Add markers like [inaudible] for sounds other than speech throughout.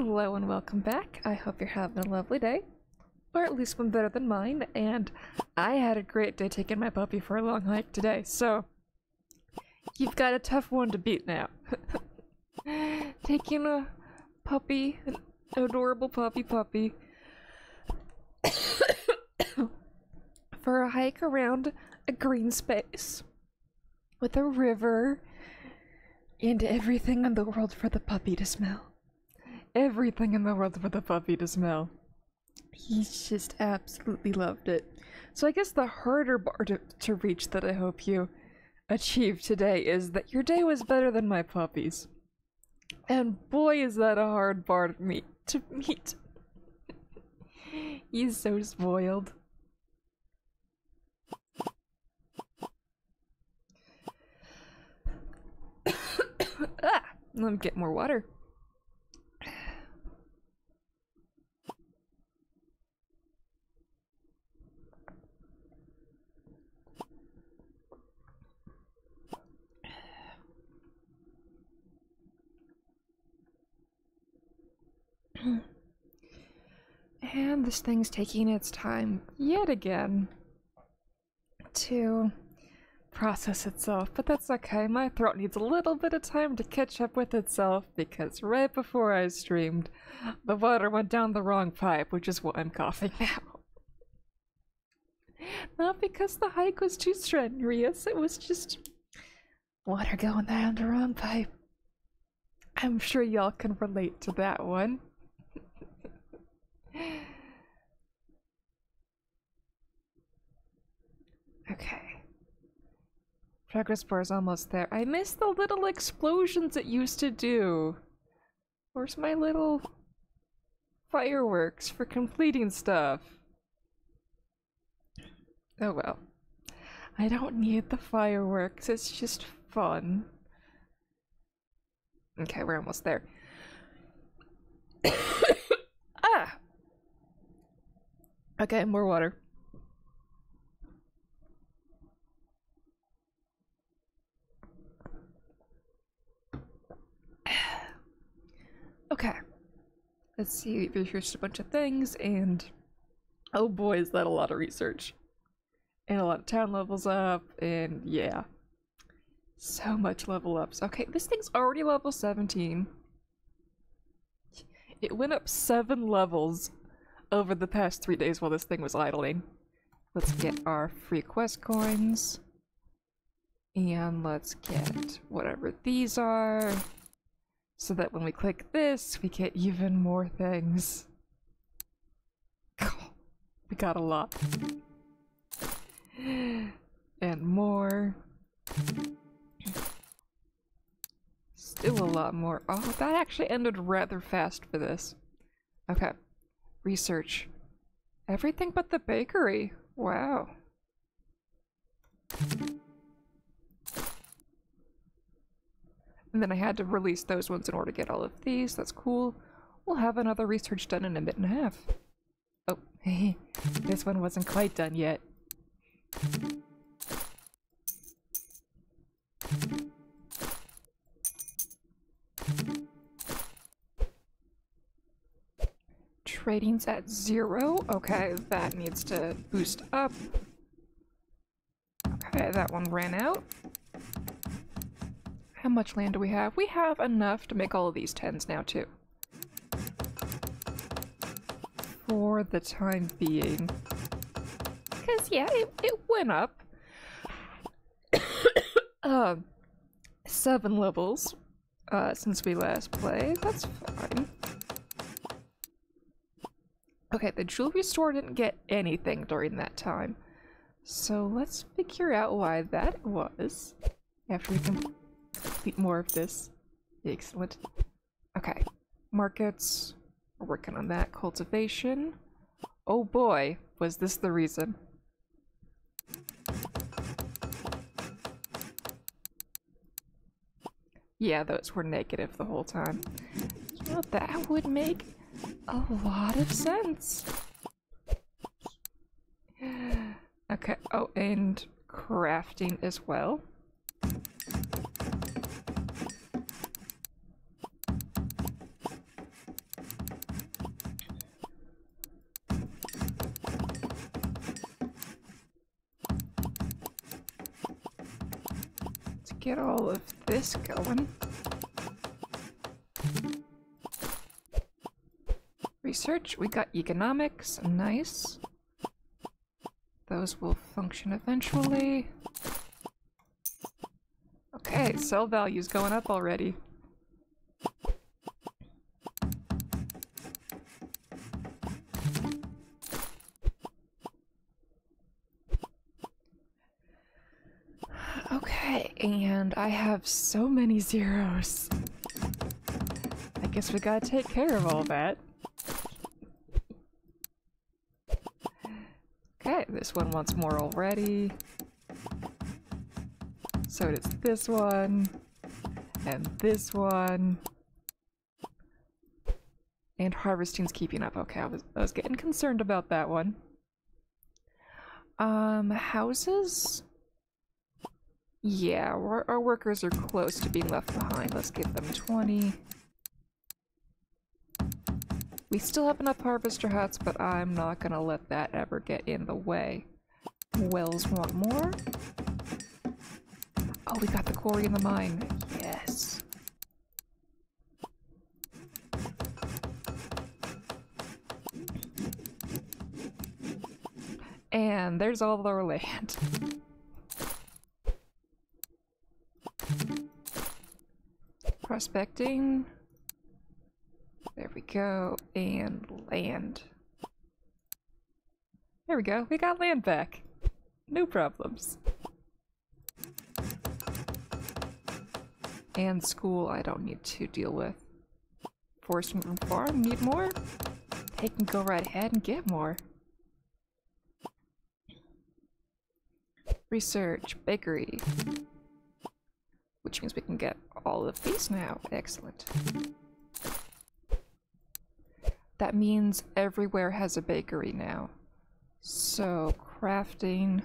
Hello and welcome back. I hope you're having a lovely day. Or at least one better than mine. And I had a great day taking my puppy for a long hike today, so you've got a tough one to beat now. [laughs] taking a puppy, an adorable puppy puppy, [coughs] for a hike around a green space with a river and everything in the world for the puppy to smell. Everything in the world for the puppy to smell. He's just absolutely loved it. So I guess the harder bar to, to reach that I hope you achieved today is that your day was better than my puppy's. And boy is that a hard bar to meet to meet. [laughs] He's so spoiled. [coughs] ah, let me get more water. And this thing's taking its time yet again to process itself, but that's okay. My throat needs a little bit of time to catch up with itself because right before I streamed, the water went down the wrong pipe, which is why I'm coughing [laughs] now. Not because the hike was too strenuous, it was just water going down the wrong pipe. I'm sure y'all can relate to that one. Okay. Progress bar is almost there. I miss the little explosions it used to do. Where's my little fireworks for completing stuff? Oh well. I don't need the fireworks, it's just fun. Okay, we're almost there. [coughs] ah! Okay, more water. [sighs] Okay. Let's see, we've researched a bunch of things, and oh boy, is that a lot of research. And a lot of town levels up, and yeah. So much level ups. Okay, this thing's already level 17. It went up 7 levels over the past 3 days while this thing was idling. Let's get our free quest coins. And let's get whatever these are. So that when we click this, we get even more things. We got a lot. And more. Still a lot more. Oh, that actually ended rather fast for this. Okay. Research. Everything but the bakery. Wow. And then I had to release those ones in order to get all of these. That's cool. We'll have another research done in a minute and a half. Oh, [laughs] this one wasn't quite done yet. Trading's at zero. Okay, that needs to boost up. Okay, that one ran out. How much land do we have? We have enough to make all of these tens now, too. For the time being. Because, yeah, it, it went up. uh, [coughs] seven levels uh, since we last played. That's. Okay, the jewelry store didn't get anything during that time. So let's figure out why that was. After we can complete more of this. Excellent. Okay. Markets. We're working on that. Cultivation. Oh boy, was this the reason. Yeah, those were negative the whole time. You know, that would make a lot of sense. Okay, oh, and crafting as well. Let's get all of this going. Research, we got economics, nice. Those will function eventually. Okay, sell value's going up already. Okay, and I have so many zeros. I guess we gotta take care of all that. Okay, this one wants more already. So does this one. And this one. And harvesting's keeping up. Okay, I was, I was getting concerned about that one. Um, houses? Yeah, our, our workers are close to being left behind. Let's give them 20. We still have enough harvester huts, but I'm not gonna let that ever get in the way. Wells want more? Oh, we got the quarry in the mine. Yes. And there's all the land. [laughs] Prospecting. There we go. And land. There we go. We got land back. No problems. And school I don't need to deal with. Forest from farm, need more? They can go right ahead and get more. Research, bakery. Which means we can get all of these now. Excellent. That means everywhere has a bakery now. So, crafting.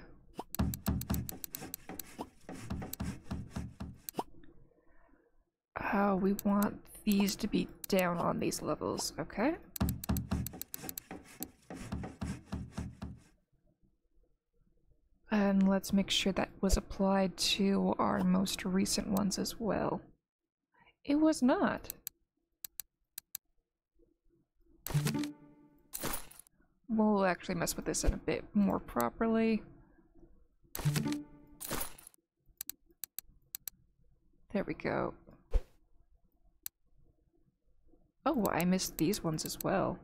Oh, we want these to be down on these levels, okay? And let's make sure that was applied to our most recent ones as well. It was not. We'll actually mess with this in a bit more properly. There we go. Oh, I missed these ones as well.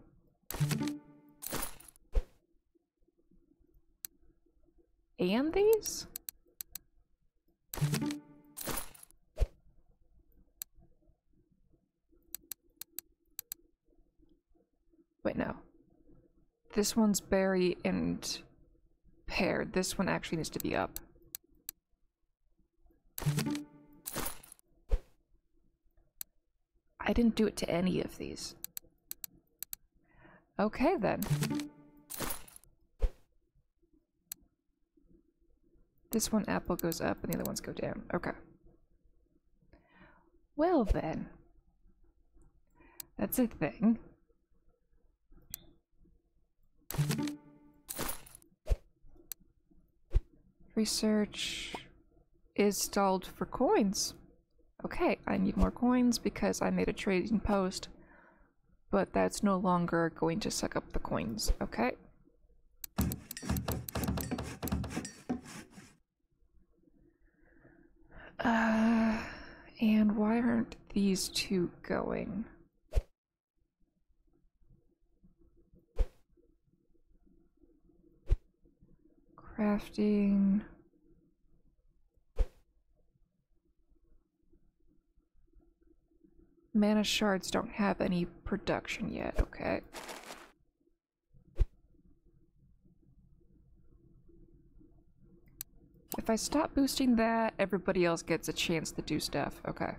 And these? Wait, no. This one's berry and pear. This one actually needs to be up. I didn't do it to any of these. Okay, then. This one apple goes up and the other ones go down. Okay. Well then. That's a thing. Research is stalled for coins. Okay, I need more coins because I made a trading post, but that's no longer going to suck up the coins, okay? Uh, and why aren't these two going? Crafting. Mana shards don't have any production yet, okay. If I stop boosting that, everybody else gets a chance to do stuff. Okay.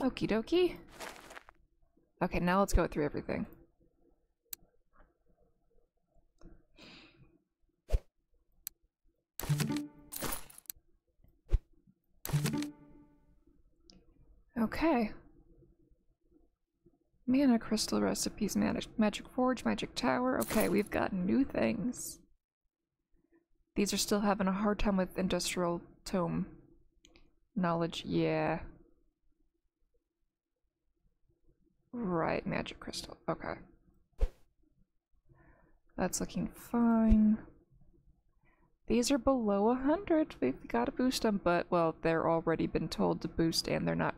Okie dokie. Okay, now let's go through everything. Okay. Mana crystal recipes, magic, magic forge, magic tower. Okay, we've got new things. These are still having a hard time with industrial tome knowledge. Yeah. Right, magic crystal. Okay. That's looking fine. These are below 100. We've got to boost them, but, well, they're already been told to boost and they're not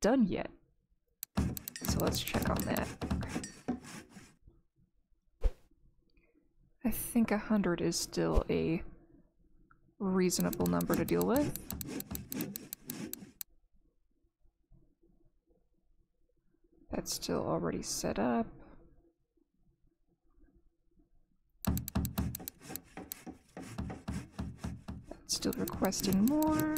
done yet. So let's check on that. I think 100 is still a reasonable number to deal with. That's still already set up. That's still requesting more.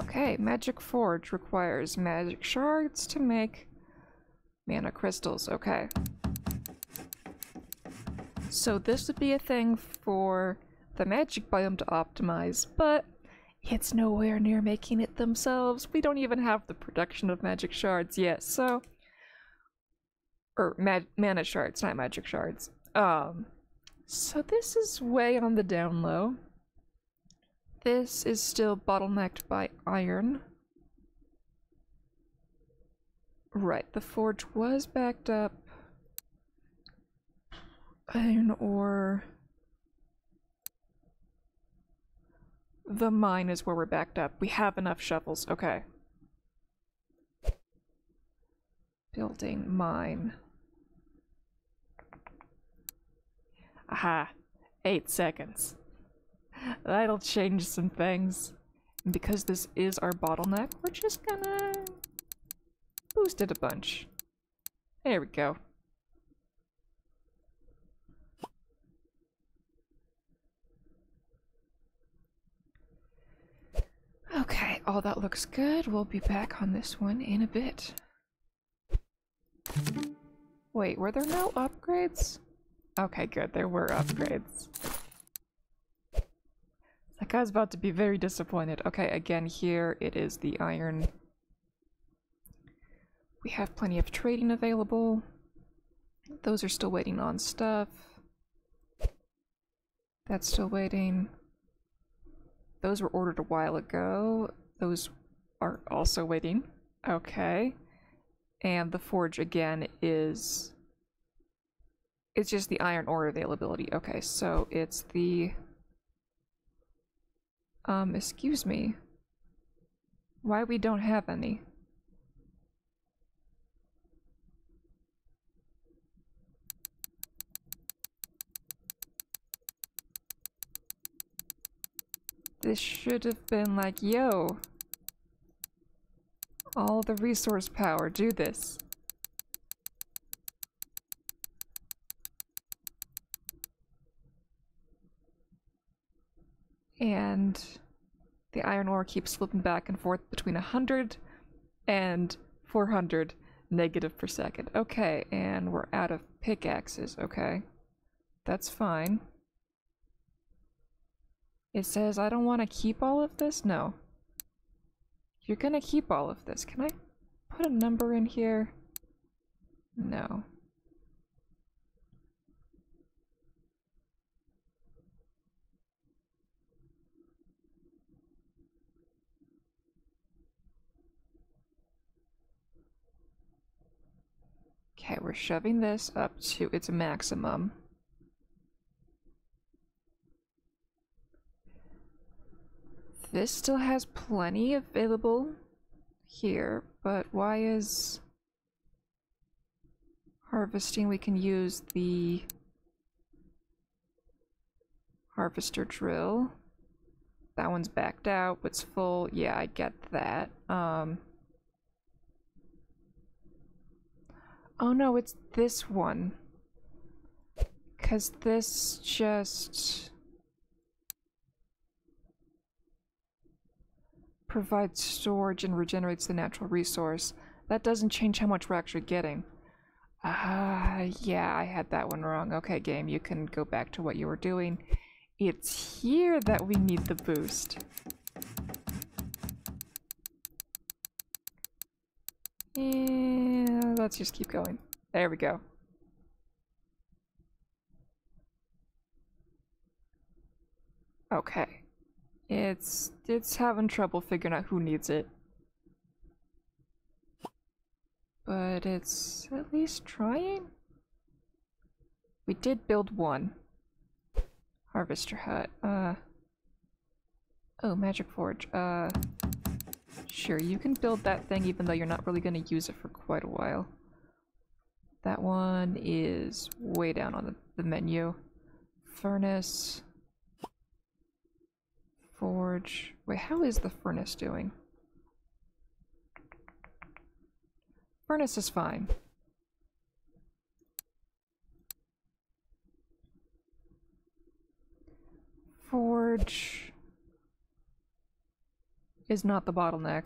Okay, Magic Forge requires magic shards to make mana crystals. Okay. So this would be a thing for the magic biome to optimize, but it's nowhere near making it themselves. We don't even have the production of magic shards yet, so... Or ma mana shards, not magic shards. Um, so this is way on the down low. This is still bottlenecked by iron. Right, the forge was backed up. Iron ore. The mine is where we're backed up. We have enough shovels. Okay. Building mine. Aha. Eight seconds. That'll change some things. And because this is our bottleneck, we're just gonna boost it a bunch. There we go. Okay, all that looks good. We'll be back on this one in a bit. Wait, were there no upgrades? Okay, good. There were upgrades. That guy's about to be very disappointed. Okay, again, here it is the iron. We have plenty of trading available. Those are still waiting on stuff. That's still waiting. Those were ordered a while ago. Those are also waiting. Okay. And the forge again is... It's just the iron ore availability. Okay, so it's the... Um, excuse me. Why we don't have any? This should have been like, yo, all the resource power, do this. And the iron ore keeps flipping back and forth between 100 and 400 negative per second. Okay, and we're out of pickaxes, okay. That's fine. It says I don't want to keep all of this? No. You're gonna keep all of this. Can I put a number in here? No. Okay, we're shoving this up to its maximum. This still has plenty available here, but why is harvesting? We can use the harvester drill. That one's backed out, it's full. Yeah, I get that. Um, oh no, it's this one. Because this just... provides storage and regenerates the natural resource. That doesn't change how much we're actually getting. Ah, uh, yeah, I had that one wrong. Okay, game, you can go back to what you were doing. It's here that we need the boost. And let's just keep going. There we go. Okay. It's it's having trouble figuring out who needs it. But it's at least trying. We did build one. Harvester hut. Uh Oh, magic forge. Uh Sure, you can build that thing even though you're not really going to use it for quite a while. That one is way down on the, the menu. Furnace. Forge. Wait, how is the furnace doing? Furnace is fine. Forge is not the bottleneck.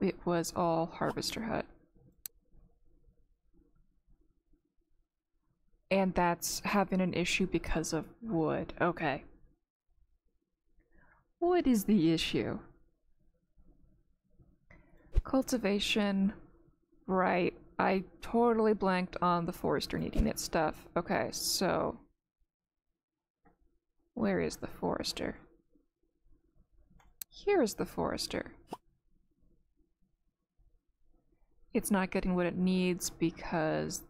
It was all Harvester Hut. And that's having an issue because of wood. Okay. What is the issue? Cultivation. Right. I totally blanked on the forester needing its stuff. Okay, so where is the forester? Here is the forester. It's not getting what it needs because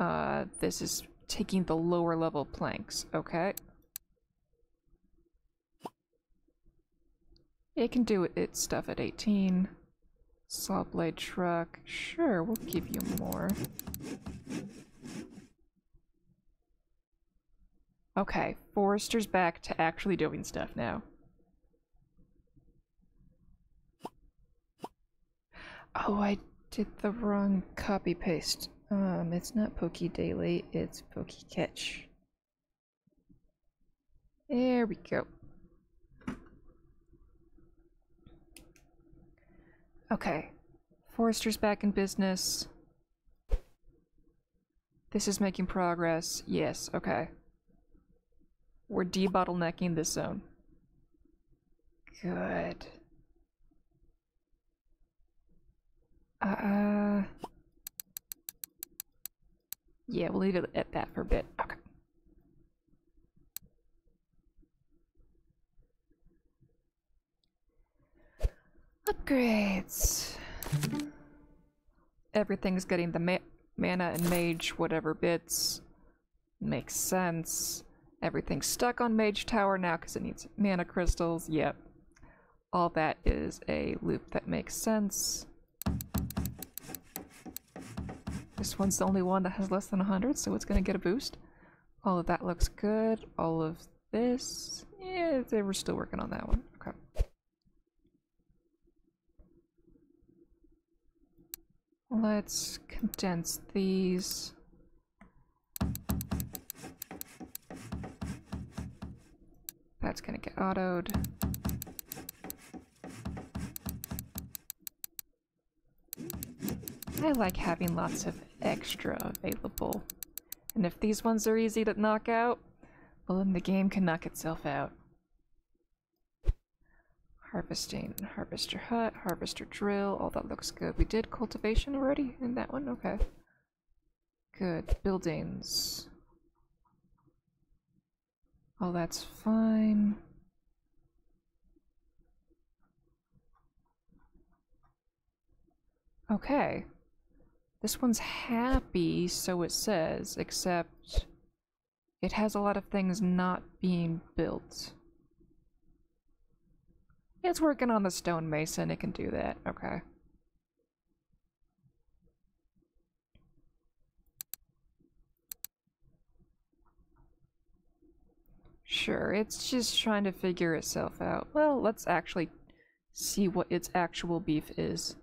uh, this is taking the lower level planks, okay? It can do its stuff at 18. Saw blade truck. Sure, we'll give you more. Okay, Forester's back to actually doing stuff now. Oh, I did the wrong copy paste. Um, it's not Pokey Daily, it's Pokey Catch. There we go. Okay, Forester's back in business. This is making progress. Yes, okay. We're debottlenecking this zone. Good. Uh, yeah, we'll leave it at that for a bit. Okay. Upgrades. Everything's getting the ma mana and mage whatever bits. Makes sense. Everything's stuck on Mage Tower now because it needs mana crystals. Yep. All that is a loop that makes sense. This one's the only one that has less than 100, so it's to get a boost. All of that looks good. All of this... Yeah, they were still working on that one. Okay. Let's condense these. That's gonna get autoed. I like having lots of extra available. And if these ones are easy to knock out, well then the game can knock itself out. Harvesting, harvester hut, harvester drill, all that looks good. We did cultivation already in that one? Okay. Good. Buildings. Oh, that's fine. Okay. This one's happy, so it says, except it has a lot of things not being built. It's working on the stonemason, it can do that. Okay. Sure, it's just trying to figure itself out. Well, let's actually see what its actual beef is.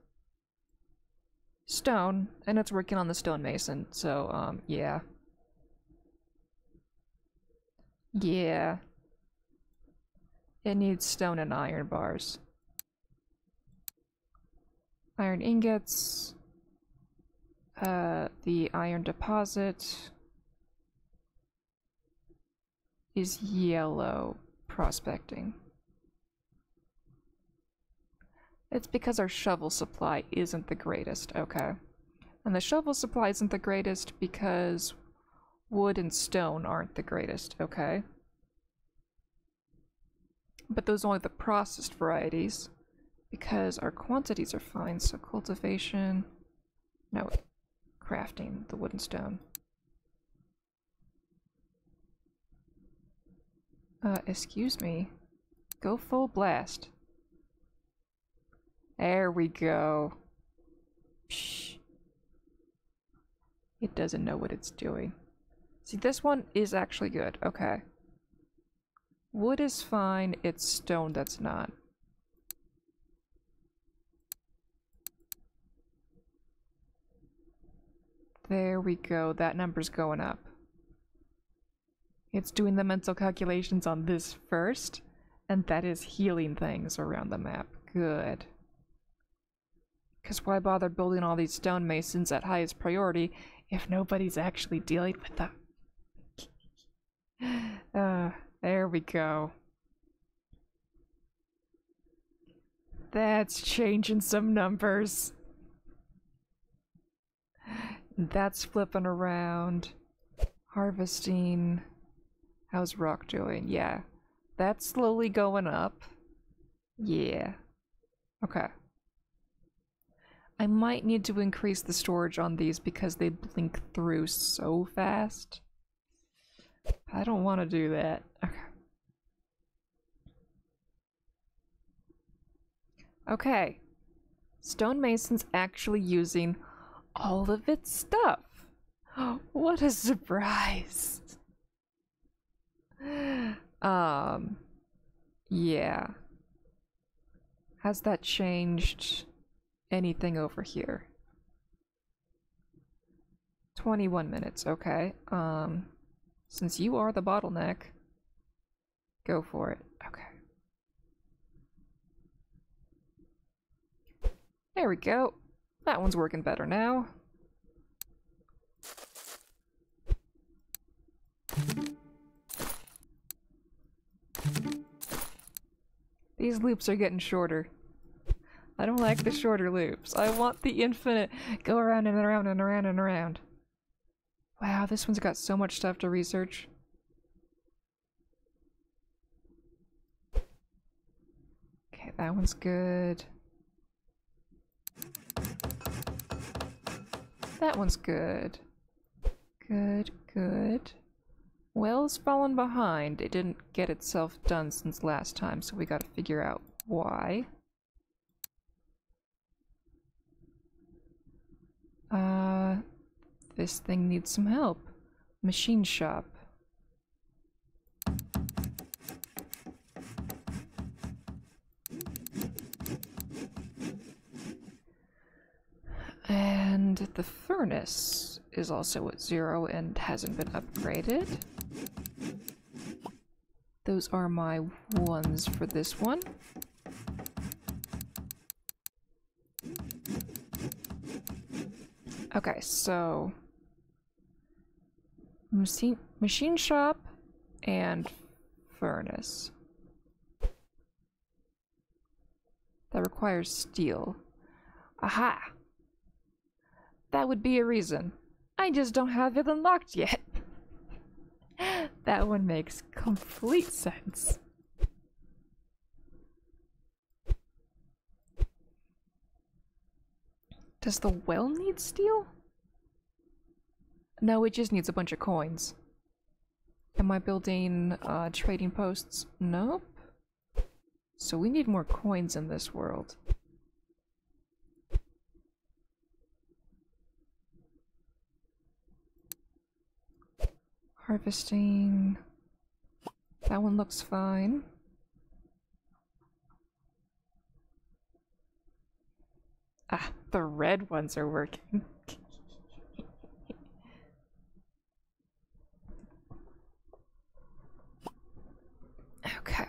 Stone, and it's working on the stonemason, so, um, yeah. Yeah. It needs stone and iron bars. Iron ingots. Uh, the iron deposit is yellow prospecting. It's because our shovel supply isn't the greatest, okay. And the shovel supply isn't the greatest because wood and stone aren't the greatest, okay? But those are only the processed varieties because our quantities are fine, so cultivation, no, crafting the wood and stone. Uh, excuse me. Go full blast. There we go. Psh. It doesn't know what it's doing. See, this one is actually good. Okay. Wood is fine, it's stone that's not. There we go, that number's going up. It's doing the mental calculations on this first, and that is healing things around the map. Good. Because why bother building all these stonemasons at highest priority if nobody's actually dealing with them? [laughs] uh, there we go. That's changing some numbers. That's flipping around. Harvesting. How's rock doing? Yeah. That's slowly going up. Yeah. Okay. I might need to increase the storage on these because they blink through so fast. I don't want to do that. Okay. Okay. Stonemason's actually using all of its stuff. [gasps] What a surprise. [gasps] Um, yeah. Has that changed anything over here? 21 minutes, okay. Um, since you are the bottleneck, go for it. Okay. There we go. That one's working better now. These loops are getting shorter. I don't like the shorter loops. I want the infinite go around and around and around and around. Wow, this one's got so much stuff to research. Okay, that one's good. That one's good. Good, good. Well's fallen behind. It didn't get itself done since last time, so we gotta figure out why. Uh, this thing needs some help. Machine shop. And the furnace is also at zero and hasn't been upgraded. Those are my ones for this one. Okay, so machine machine shop and furnace. That requires steel. Aha! That would be a reason. I just don't have it unlocked yet. [laughs] that one makes complete sense. Does the well need steel? No, it just needs a bunch of coins. Am I building uh, trading posts? Nope. So we need more coins in this world. Harvesting. That one looks fine. Ah, the red ones are working. okay.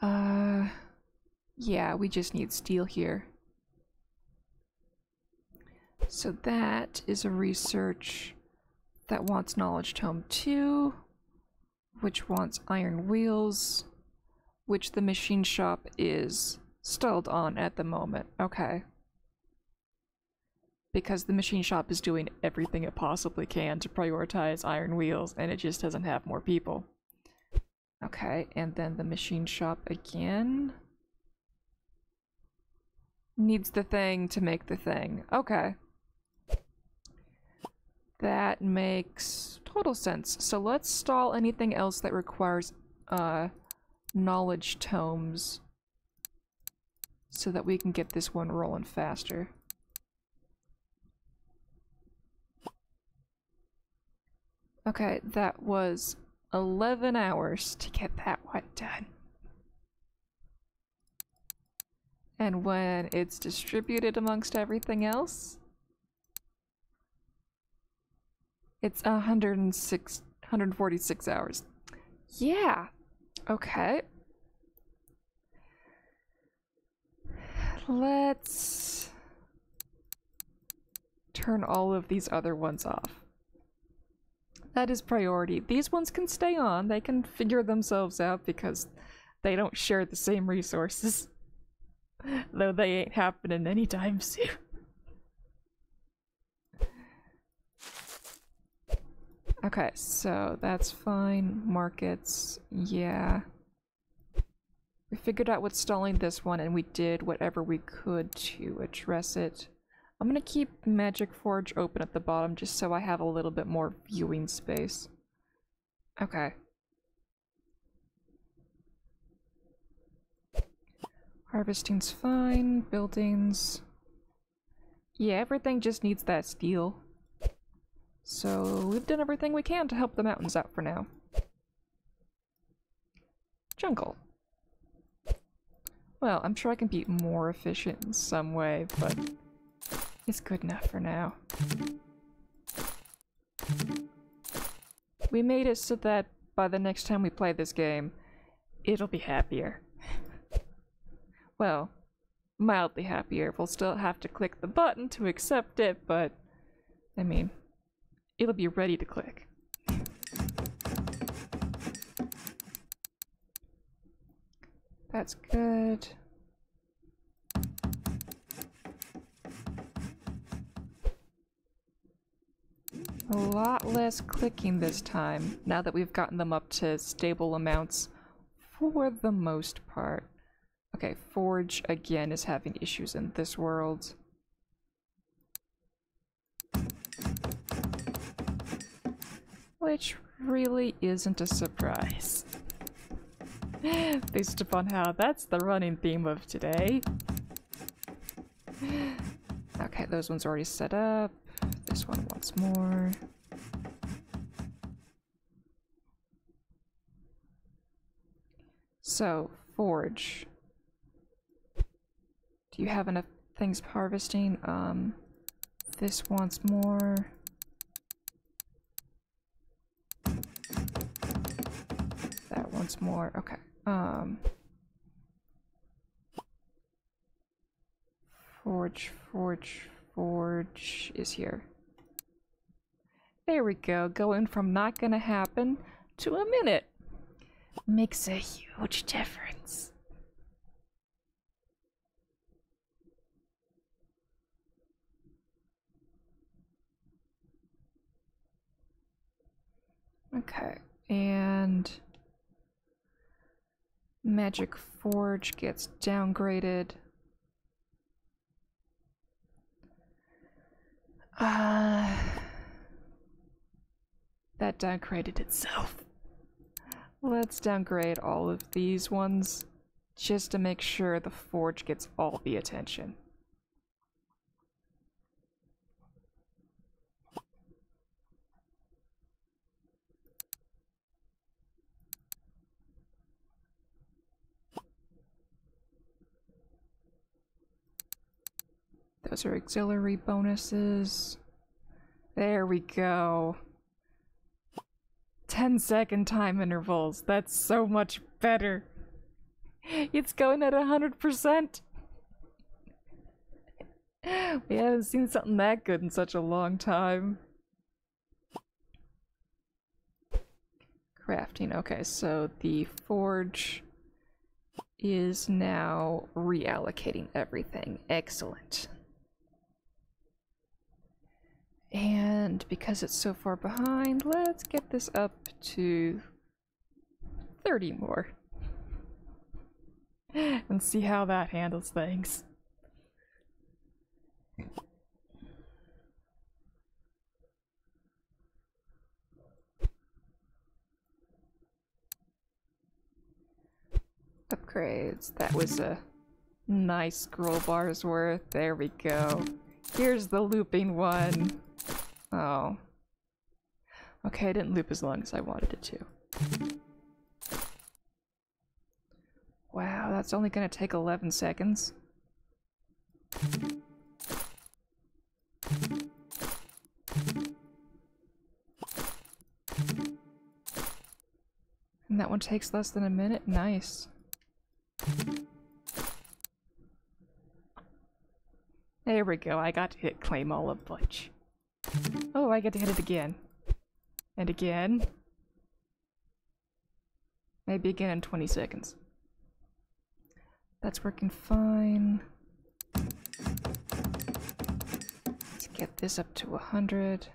Uh, yeah, we just need steel here. So that is a research that wants knowledge tome 2. which wants iron wheels, which the machine shop is stalled on at the moment. Okay. Because the machine shop is doing everything it possibly can to prioritize iron wheels, and it just doesn't have more people. Okay, and then the machine shop again needs the thing to make the thing. Okay. That makes total sense. So let's stall anything else that requires uh, knowledge tomes so that we can get this one rolling faster. Okay, that was 11 hours to get that one done. And when it's distributed amongst everything else, it's 106, 146 hours. Yeah. Okay. Let's turn all of these other ones off. That is priority. These ones can stay on. They can figure themselves out because they don't share the same resources. [laughs] [laughs] Though they ain't happening anytime soon. Okay, so that's fine. Markets, yeah. We figured out what's stalling this one and we did whatever we could to address it. I'm gonna keep Magic Forge open at the bottom just so I have a little bit more viewing space. Okay. Harvesting's fine, buildings... Yeah, everything just needs that steel. So we've done everything we can to help the mountains out for now. Jungle. Well, I'm sure I can be more efficient in some way, but it's good enough for now. We made it so that by the next time we play this game, it'll be happier. Well, mildly happier. We'll still have to click the button to accept it, but I mean, it'll be ready to click. That's good. A lot less clicking this time, now that we've gotten them up to stable amounts for the most part. Okay, Forge again is having issues in this world. Which really isn't a surprise. [laughs] Based upon how that's the running theme of today. [sighs] Okay, those ones already set up. This one wants more. So, forge. Do you have enough things harvesting? Um, this wants more. That wants more. Okay. Um. Forge, forge, forge is here. There we go. Going from not gonna happen to a minute. Makes a huge difference. Okay, and Magic Forge gets downgraded. Uh, that downgraded itself. Let's downgrade all of these ones just to make sure the forge gets all the attention. Those are auxiliary bonuses. There we go. 10 second time intervals. That's so much better. It's going at 100%. We haven't seen something that good in such a long time. Crafting. Okay, so the forge is now reallocating everything. Excellent. And because it's so far behind, let's get this up to 30 more. [laughs] and see how that handles things. Upgrades. That was a nice scroll bar's worth. There we go. Here's the looping one. Oh. Okay, I didn't loop as long as I wanted it to. Wow, that's only gonna take 11 seconds. And that one takes less than a minute? Nice. There we go, I got to hit claim all a bunch. Oh, I get to hit it again. And again. Maybe again in 20 seconds. That's working fine. Let's get this up to 100.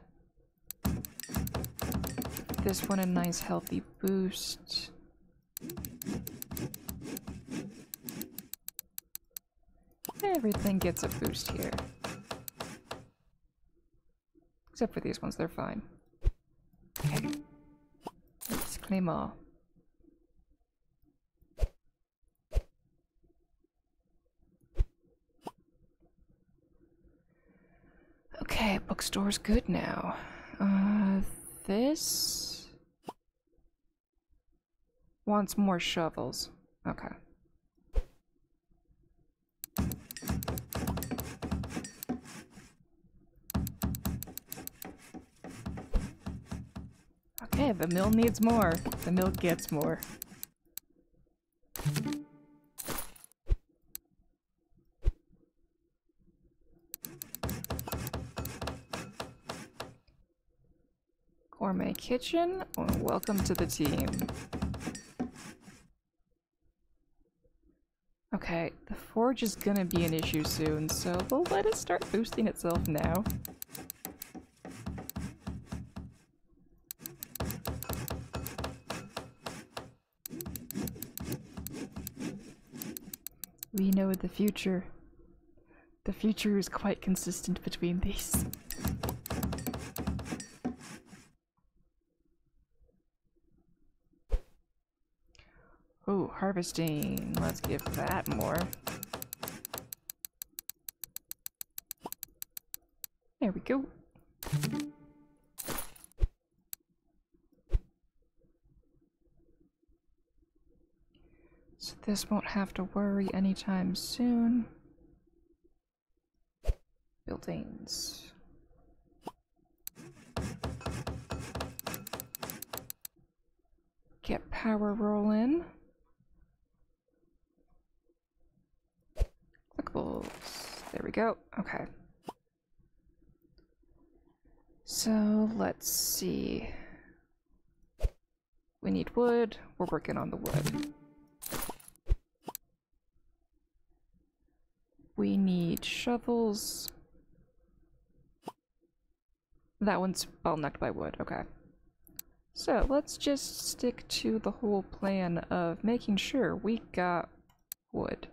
This one a nice healthy boost. Everything gets a boost here. Except for these ones, they're fine. Okay. Let's claim all. Okay, bookstore's good now. Uh, this wants more shovels. Okay. Okay, the mill needs more. The mill gets more. Gourmet Kitchen, welcome to the team. Okay, the forge is gonna be an issue soon, so we'll let it start boosting itself now. We know the future. The future is quite consistent between these. [laughs] Oh, harvesting. Let's give that more. There we go. So this won't have to worry anytime soon. Buildings. Get power rolling. Clickables. There we go. Okay. So let's see. We need wood. We're working on the wood. We need shovels. That one's bottlenecked by wood, okay. So let's just stick to the whole plan of making sure we got wood.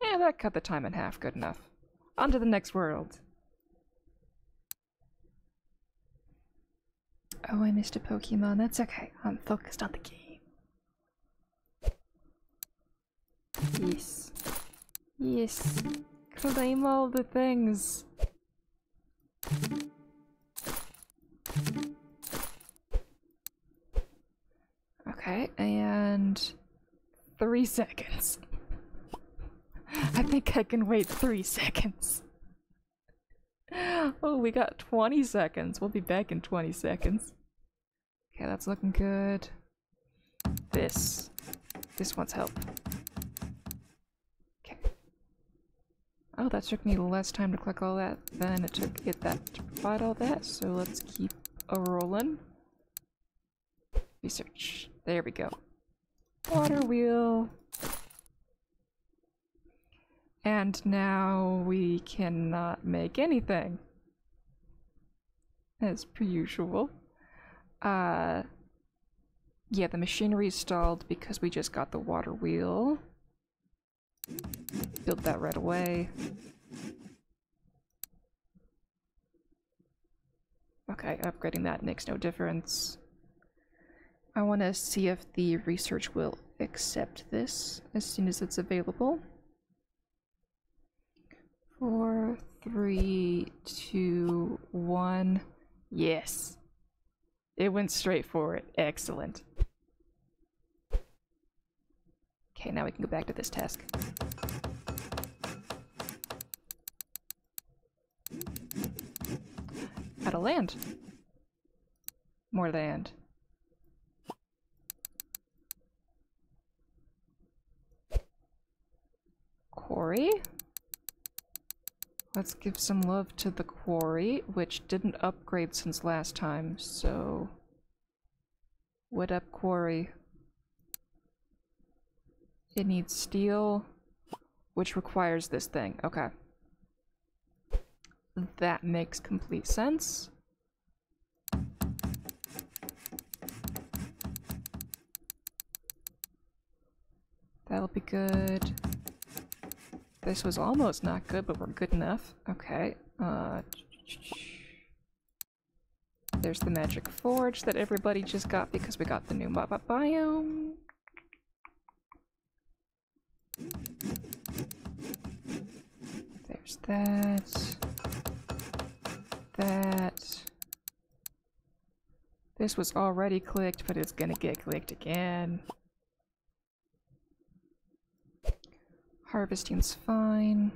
Yeah, that cut the time in half good enough. On to the next world. Oh, I missed a Pokemon. That's okay. I'm focused on the game. Yes. Yes. Claim all the things. Okay, and three seconds. I think I can wait three seconds. [laughs] Oh, we got 20 seconds. We'll be back in 20 seconds. Okay, that's looking good. This. This wants help. Okay. Oh, that took me less time to click all that than it took to get that to provide all that, so let's keep a rolling. Research. There we go. Water wheel. And now we cannot make anything. As per usual. Uh, yeah, the machinery stalled because we just got the water wheel. Build that right away. Okay, upgrading that makes no difference. I want to see if the research will accept this as soon as it's available. Four, three, two, one. Yes. It went straight for it. Excellent. Okay, now we can go back to this task. Of land. More land. Quarry. Let's give some love to the quarry, which didn't upgrade since last time, so... What up, quarry? It needs steel, which requires this thing. Okay. That makes complete sense. That'll be good. This was almost not good, but we're good enough. Okay. Uh, there's the magic forge that everybody just got because we got the new biome. There's that. That. This was already clicked, but it's gonna get clicked again. Harvesting's fine.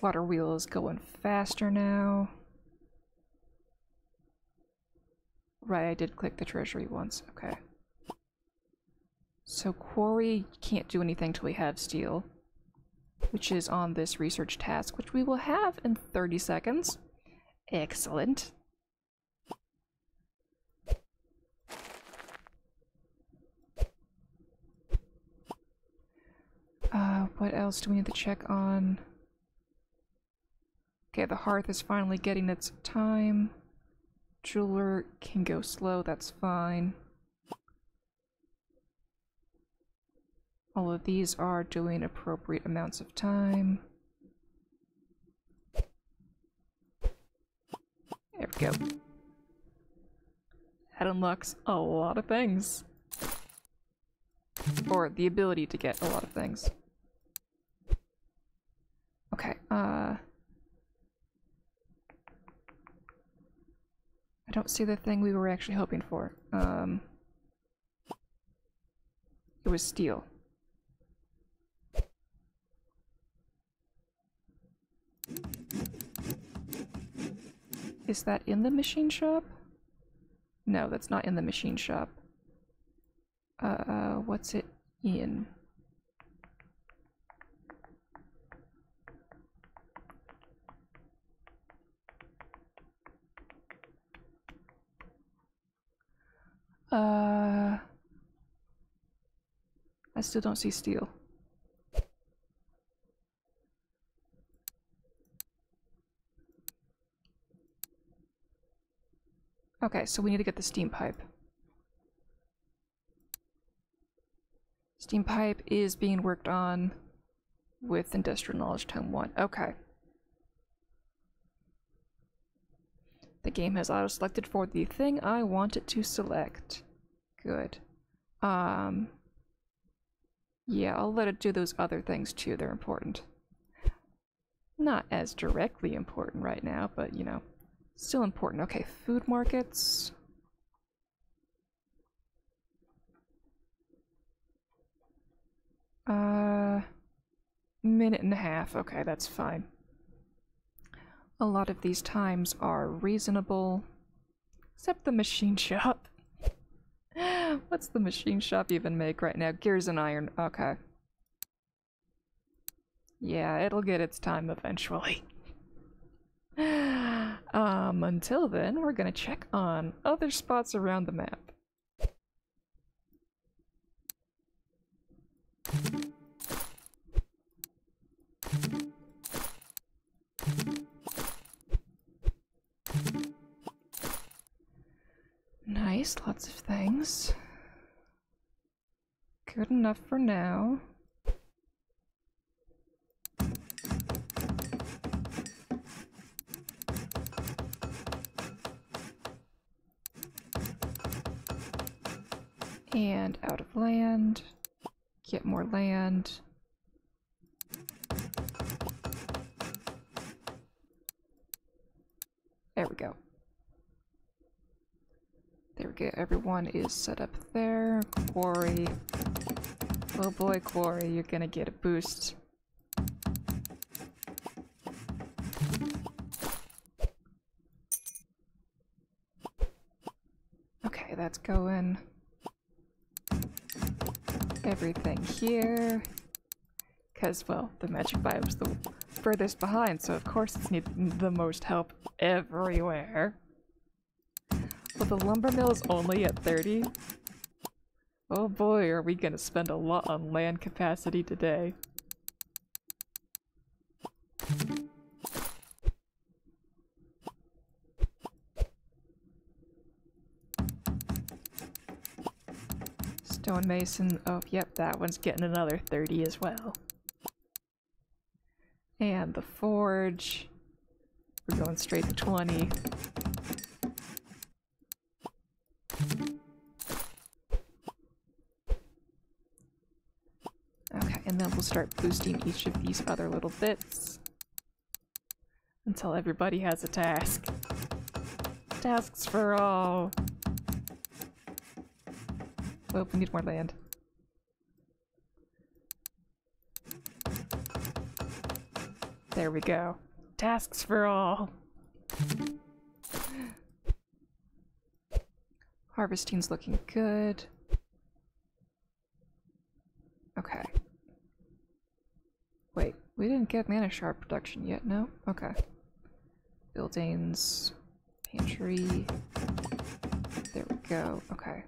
Water wheel is going faster now. Right, I did click the treasury once. Okay. So quarry can't do anything till we have steel, which is on this research task, which we will have in 30 seconds. Excellent. Uh, what else do we need to check on? Okay, the hearth is finally getting its time. Jeweler can go slow, that's fine. All of these are doing appropriate amounts of time. There we go. That unlocks a lot of things. Or the ability to get a lot of things. Okay, uh... I don't see the thing we were actually hoping for. Um... It was steel. Is that in the machine shop? No, that's not in the machine shop. Uh, uh what's it in? Uh, I still don't see steel. Okay, so we need to get the steam pipe. Steam pipe is being worked on with Industrial Knowledge Tome 1. Okay. The game has auto-selected for the thing I want it to select. Good. Um, yeah, I'll let it do those other things too, they're important. Not as directly important right now, but you know, still important. Okay, food markets. Uh, minute and a half. Okay, that's fine. A lot of these times are reasonable. Except the machine [laughs] shop. What's the machine shop even make right now? Gears and iron. Okay. Yeah, it'll get its time eventually. Um, until then, we're gonna check on other spots around the map. Nice, lots of things. Good enough for now. And out of land. Get more land. There we go. There we go. Everyone is set up there. Quarry. Oh boy, Quarry, you're gonna get a boost. Okay, that's going. Everything here. Because, well, the magic biome's the furthest behind, so of course it's needing the most help everywhere. But the lumber mill is only at 30. Oh boy, are we gonna spend a lot on land capacity today. Stonemason, oh yep, that one's getting another 30 as well. And the forge, we're going straight to 20. Okay, and then we'll start boosting each of these other little bits until everybody has a task. Tasks for all. Well, we need more land. There we go. Tasks for all. Harvesting's looking good. Okay. Wait, we didn't get mana shard production yet, no? Okay. Buildings, pantry. There we go. Okay.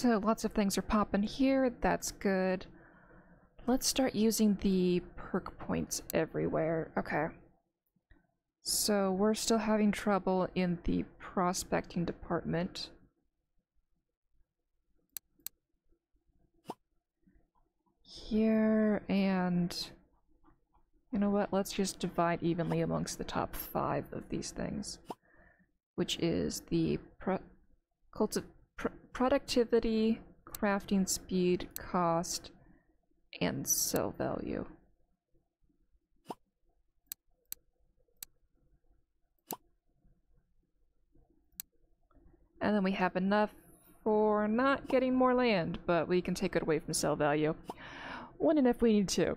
So lots of things are popping here. That's good. Let's start using the perk points everywhere. Okay. So we're still having trouble in the prospecting department. Here and you know what? Let's just divide evenly amongst the top five of these things, which is the pro cultiv productivity, crafting speed, cost, and sell value. And then we have enough for not getting more land, but we can take it away from sell value. When and if we need to.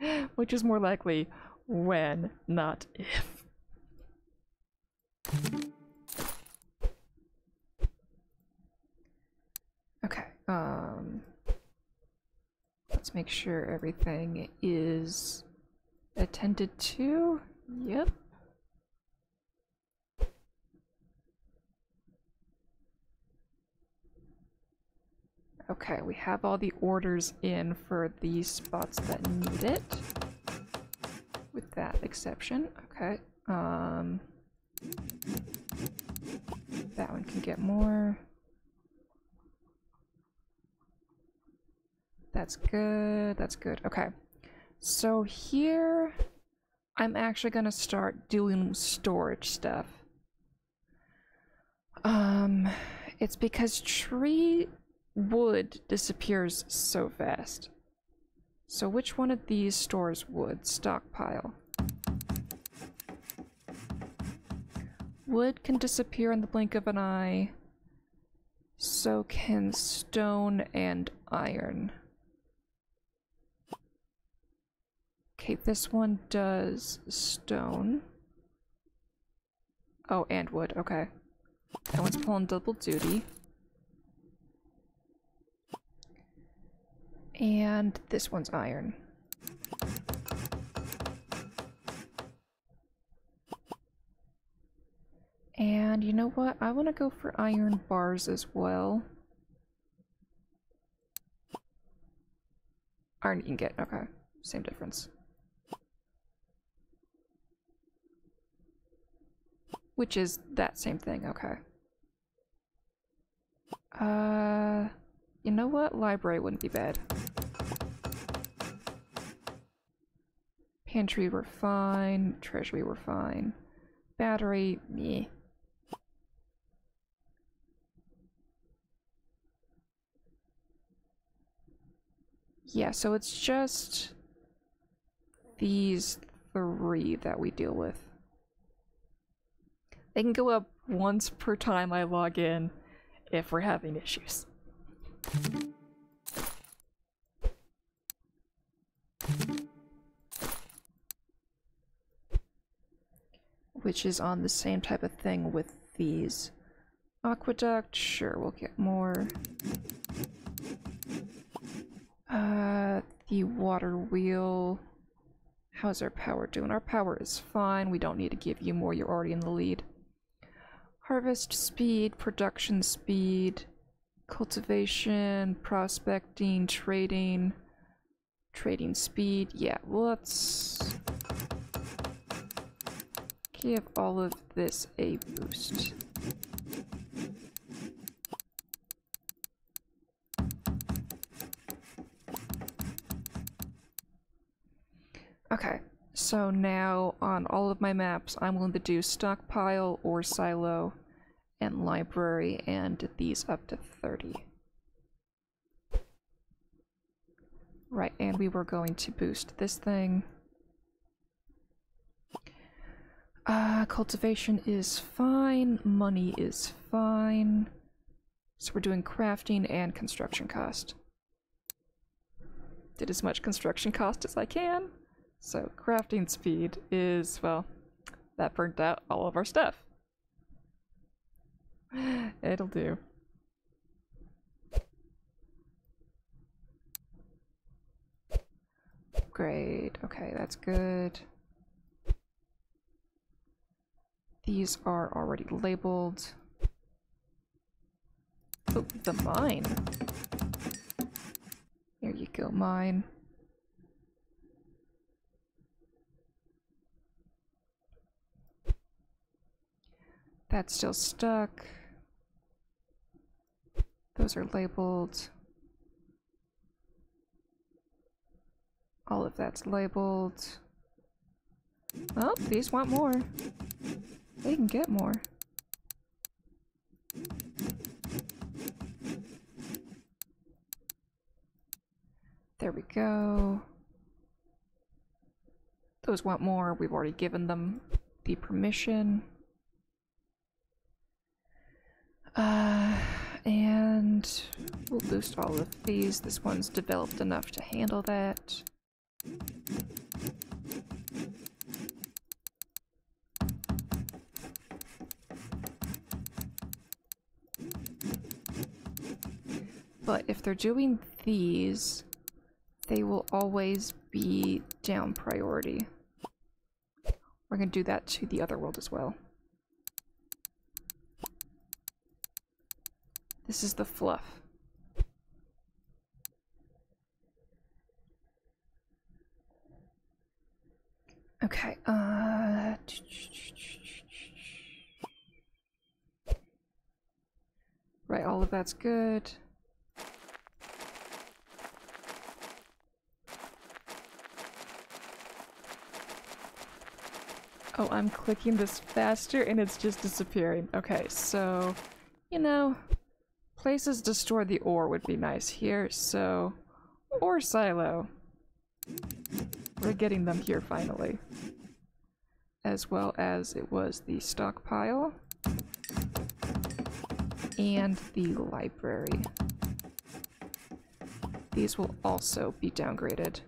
[laughs] Which is more likely when, not if. Okay, um... Let's make sure everything is attended to. Yep. Okay, we have all the orders in for the spots that need it. With that exception. Okay. Um that one can get more. That's good. That's good. Okay. So here I'm actually going to start doing storage stuff. Um it's because tree wood disappears so fast. So which one of these stores wood? Stockpile. Wood can disappear in the blink of an eye. So can stone and iron. Okay, this one does stone. Oh, and wood, okay. That one's pulling double duty. And this one's iron. And you know what? I want to go for iron bars as well. Iron ingot, okay. Same difference. Which is that same thing, okay. Uh, you know what? Library wouldn't be bad. Pantry we're fine. Treasury we're fine. Battery, me. Yeah, so it's just these three that we deal with. They can go up once per time I log in if we're having issues. Which is on the same type of thing with these. Aqueduct, sure, we'll get more. Uh, the water wheel. How's our power doing? Our power is fine. We don't need to give you more. You're already in the lead. Harvest speed, production speed, cultivation, prospecting, trading, trading speed. Yeah, let's give all of this a boost. Okay, so now on all of my maps, I'm going to do stockpile or silo and library and these up to 30. Right, and we were going to boost this thing. Uh, cultivation is fine, money is fine. So we're doing crafting and construction cost. Did as much construction cost as I can. So crafting speed is, well, that burnt out all of our stuff. [sighs] It'll do. Great, okay, that's good. These are already labeled. Oh, the mine. There you go, mine. That's still stuck. Those are labeled. All of that's labeled. Oh, these want more. They can get more. There we go. Those want more. We've already given them the permission. Uh, and we'll boost all of these. This one's developed enough to handle that. But if they're doing these, they will always be down priority. We're going to do that to the other world as well. This is the fluff. Okay, uh... Right, all of that's good. Oh, I'm clicking this faster and it's just disappearing. Okay, so, you know, Places to store the ore would be nice here, so... Ore silo. We're getting them here finally. As well as it was the stockpile. And the library. These will also be downgraded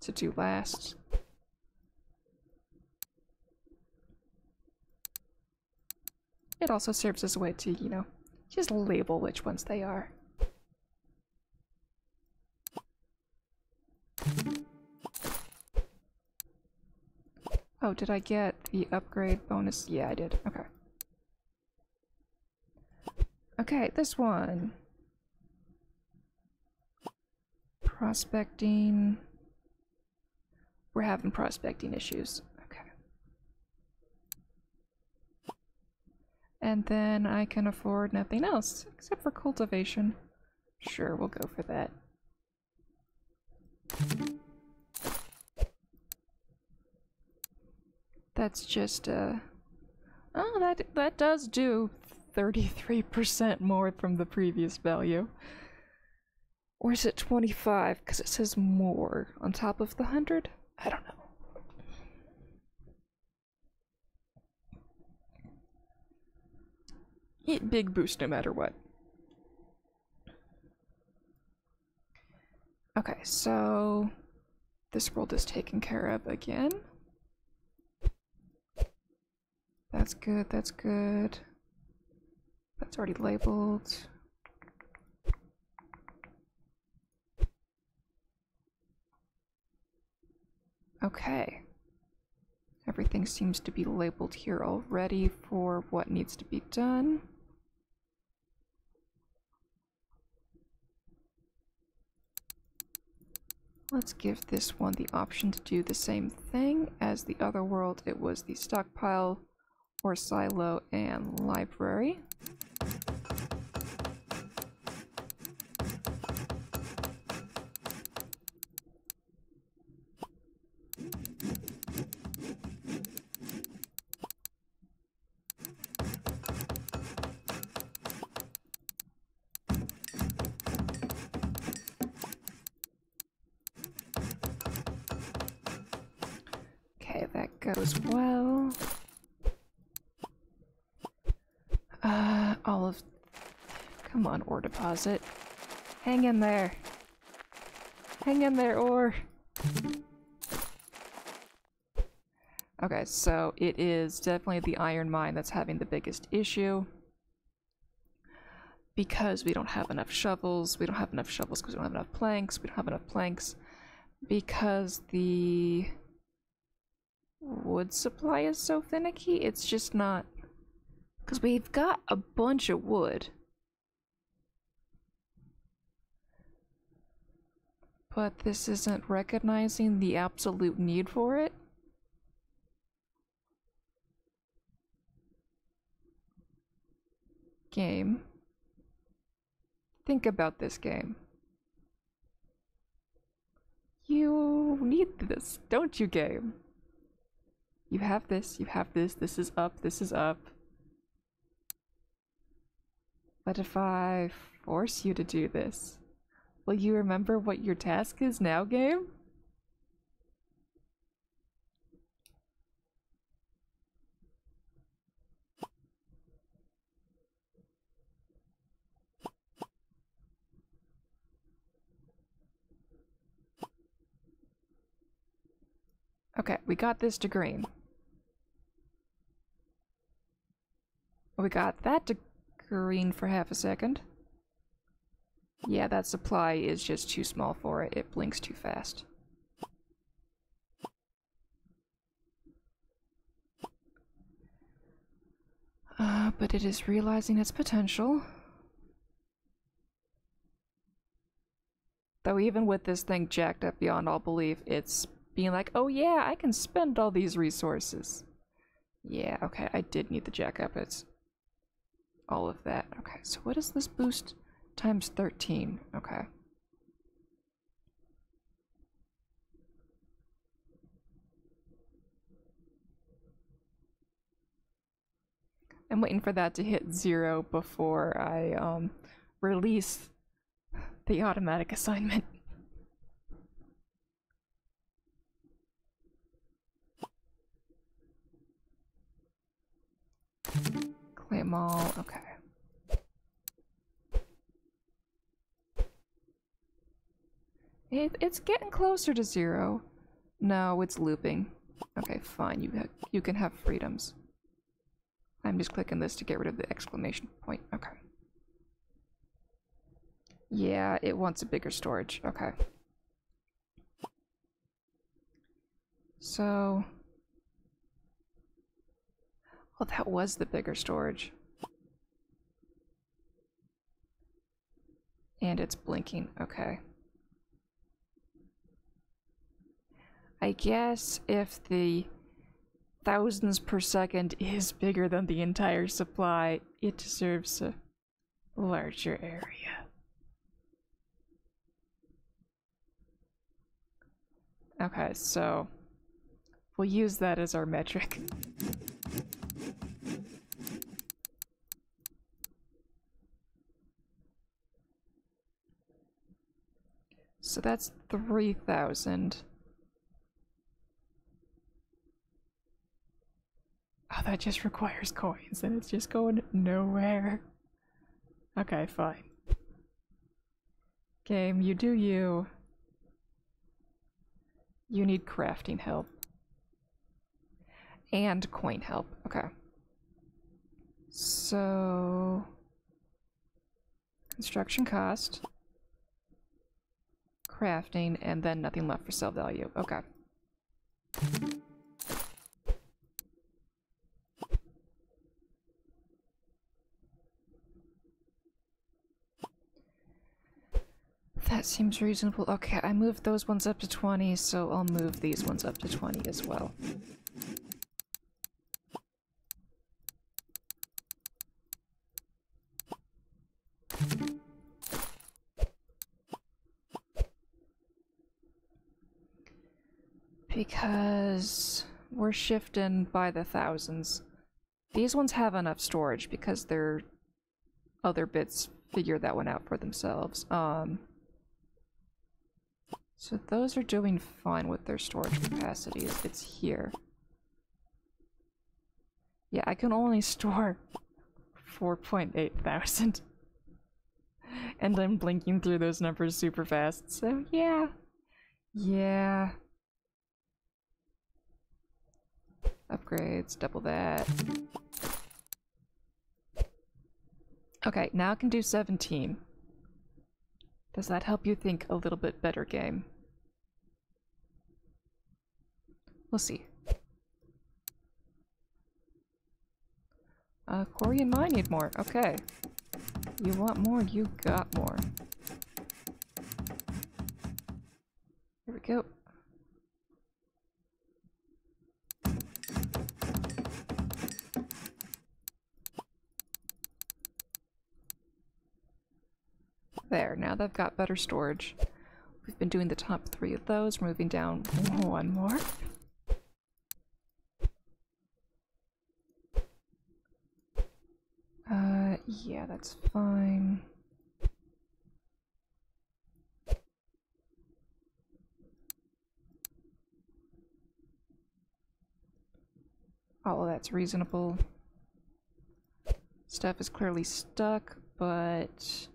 to do last. It also serves as a way to, you know, just label which ones they are. Oh, did I get the upgrade bonus? Yeah, I did. Okay. Okay, this one. Prospecting. We're having prospecting issues. And then I can afford nothing else except for cultivation. Sure, we'll go for that. That's just uh Oh, that that does do 33% more from the previous value. Or is it 25 cuz it says more on top of the 100? I don't know. Big boost no matter what. Okay, so this world is taken care of again. That's good, that's good. That's already labeled. Okay. Everything seems to be labeled here already for what needs to be done. Let's give this one the option to do the same thing as the other world. It was the stockpile or silo and library. Okay, that goes well. Uh, all of... Come on, ore deposit. Hang in there. Hang in there, ore. Okay, so it is definitely the iron mine that's having the biggest issue. Because we don't have enough shovels. We don't have enough shovels because we don't have enough planks. We don't have enough planks because the wood supply is so finicky. It's just not because we've got a bunch of wood. But this isn't recognizing the absolute need for it. Game. Think about this game. You need this, don't you, game? You have this, you have this, this is up, this is up. But if I force you to do this, will you remember what your task is now, game? Okay, we got this to green. We got that to green for half a second. Yeah, that supply is just too small for it. It blinks too fast. Uh, but it is realizing its potential. Though even with this thing jacked up beyond all belief, it's being like, oh yeah, I can spend all these resources. Yeah, okay, I did need the jack up. It's all of that. Okay, so what is this boost times 13? Okay. I'm waiting for that to hit zero before I um, release the automatic assignment. [laughs] Claim all, okay. It, it's getting closer to zero. No, it's looping. Okay, fine, you, you can have freedoms. I'm just clicking this to get rid of the exclamation point. Okay. Yeah, it wants a bigger storage. Okay. So, Well, that was the bigger storage. And it's blinking. Okay. I guess if the thousands per second is bigger than the entire supply, it deserves a larger area. Okay, so we'll use that as our metric. So that's 3,000. Oh, that just requires coins and it's just going nowhere. Okay, fine. Game, you do you. You need crafting help. And coin help. Okay. So... Construction cost. Crafting, and then nothing left for sell value. Okay. That seems reasonable. Okay, I moved those ones up to 20, so I'll move these ones up to 20 as well. Because we're shifting by the thousands. These ones have enough storage because their other bits figure that one out for themselves. Um, so those are doing fine with their storage capacities. It's here. Yeah, I can only store 4.8 thousand. [laughs] and I'm blinking through those numbers super fast, so yeah. Yeah. Upgrades, double that. Okay, now I can do 17. Does that help you think a little bit better, game? We'll see. Uh, quarry and mine need more. Okay. You want more, you got more. Here we go. There, now they've got better storage. We've been doing the top three of those, We're moving down one more. Uh, yeah, that's fine. All of that's reasonable. Stuff is clearly stuck, but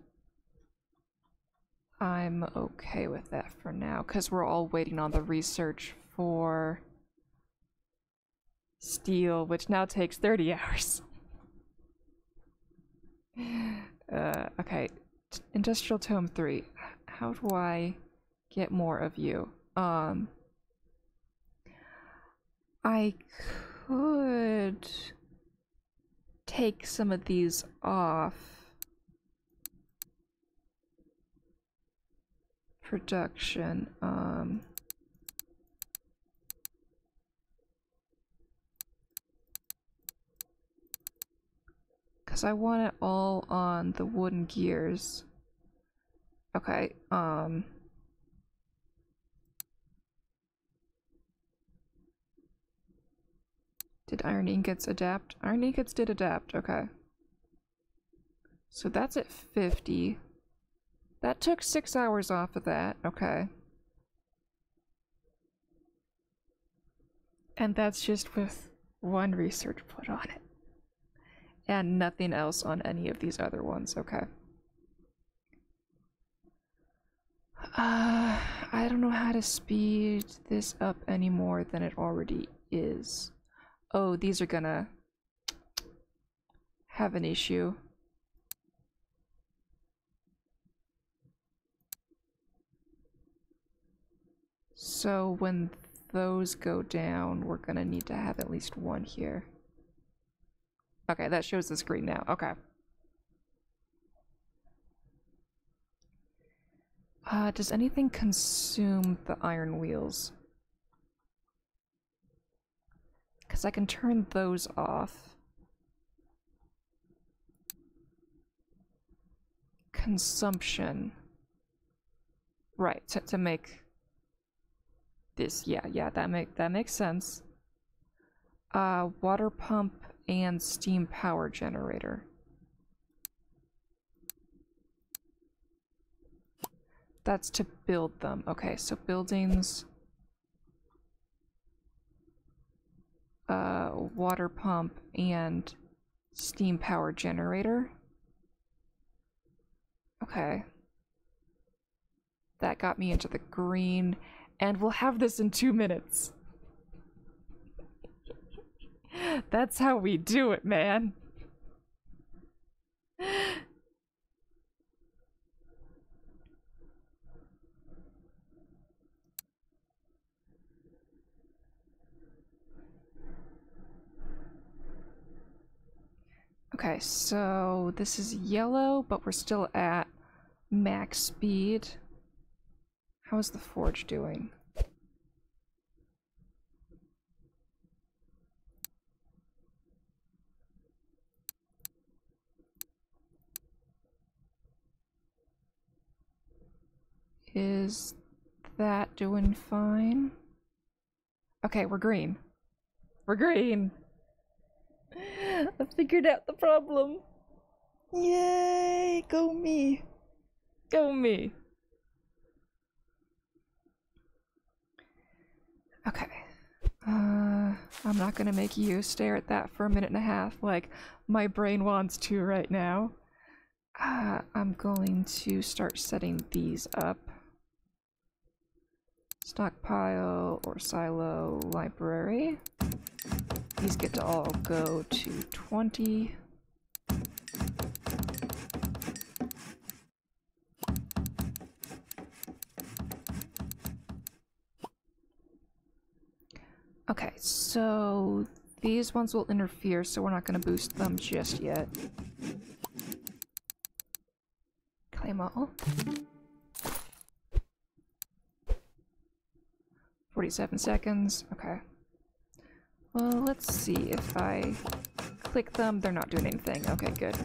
I'm okay with that for now because we're all waiting on the research for steel, which now takes 30 [laughs] hours. Uh, okay, Industrial Tome 3. How do I get more of you? Um, I could take some of these off. Production, um... Because I want it all on the wooden gears. Okay, um... Did iron ingots adapt? Iron ingots did adapt, okay. So that's at 50. That took six hours off of that, okay. And that's just with one research put on it and nothing else on any of these other ones. Okay. Uh, I don't know how to speed this up any more than it already is. Oh, these are gonna have an issue. So when those go down, we're gonna need to have at least one here. Okay, that shows the screen now. Okay. Uh, does anything consume the iron wheels? Because I can turn those off. Consumption. Right, to, to make this. Yeah, yeah, that make that makes sense. Uh, water pump and steam power generator. That's to build them. Okay, so buildings. Uh, water pump and steam power generator. Okay. That got me into the green, and we'll have this in two minutes. That's how we do it, man. Okay, so this is yellow, but we're still at max speed. How is the forge doing? Is that doing fine? Okay, we're green. We're green. [laughs] I figured out the problem. Yay, go me. Go me. Okay. Uh, I'm not gonna make you stare at that for a minute and a half like my brain wants to right now. Uh, I'm going to start setting these up. Stockpile ore silo library. These get to all go to 20. Okay, so these ones will interfere, so we're not going to boost them just yet. Claim all. 47 seconds, okay. Well, let's see if I click them. They're not doing anything. Okay, good.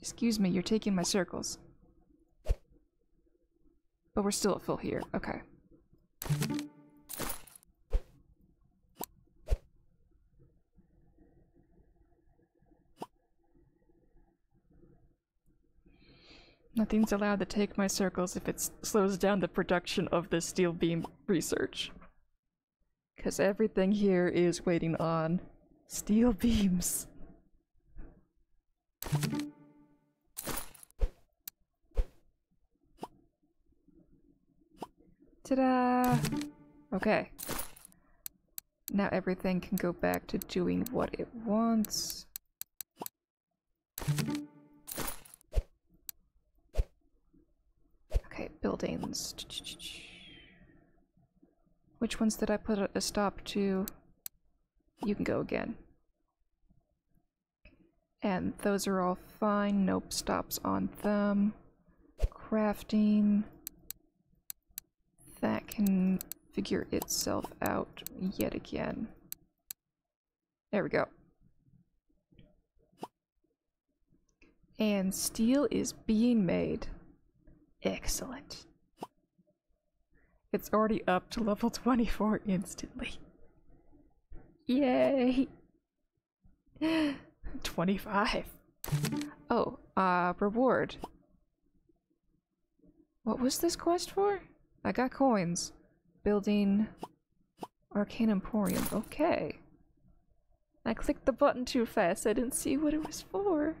Excuse me, you're taking my circles. But we're still at full here. Okay. Nothing's allowed to take my circles if it slows down the production of the steel beam research. Because everything here is waiting on steel beams. Ta-da! Okay. Now everything can go back to doing what it wants. Okay, buildings. Which ones did I put a stop to? You can go again. And those are all fine. Nope, stops on them. Crafting. That can figure itself out yet again. There we go. And steel is being made. Excellent. It's already up to level 24 instantly. Yay! [laughs] 25. Oh, uh, reward. What was this quest for? I got coins. Building Arcane Emporium. Okay. I clicked the button too fast. I didn't see what it was for.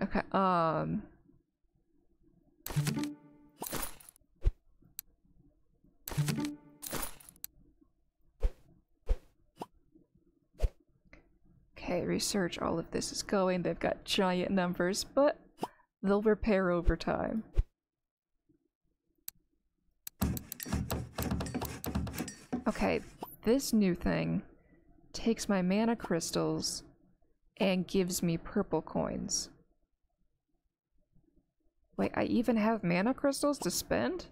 Okay, um... Okay, research, all of this is going. They've got giant numbers, but they'll repair over time. Okay, this new thing takes my mana crystals and gives me purple coins. Wait, I even have mana crystals to spend?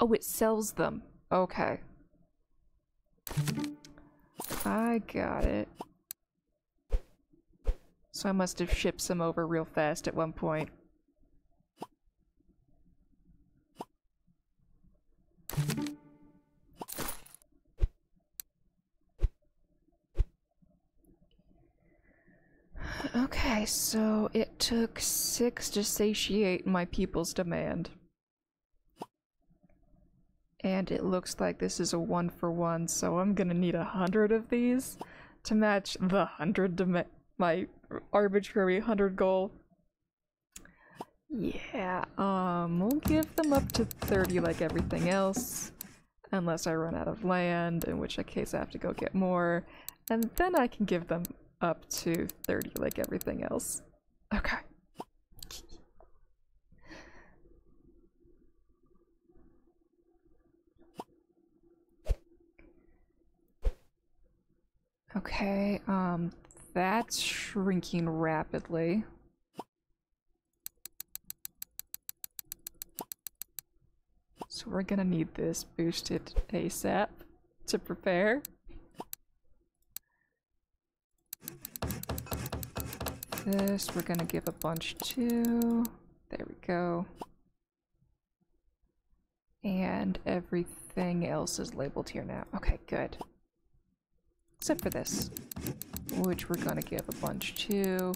Oh, it sells them. Okay. I got it. So I must have shipped some over real fast at one point. Okay, so it took six to satiate my people's demand. And it looks like this is a one for one, so I'm gonna need a hundred of these to match the hundred to my arbitrary hundred goal. Yeah, um, we'll give them up to 30 like everything else. Unless I run out of land, in which case I have to go get more. And then I can give them up to 30 like everything else. Okay. Okay, um, that's shrinking rapidly. So we're gonna need this boosted ASAP to prepare. This we're gonna give a bunch to. There we go. And everything else is labeled here now. Okay, good. Except for this, which we're gonna give a bunch to.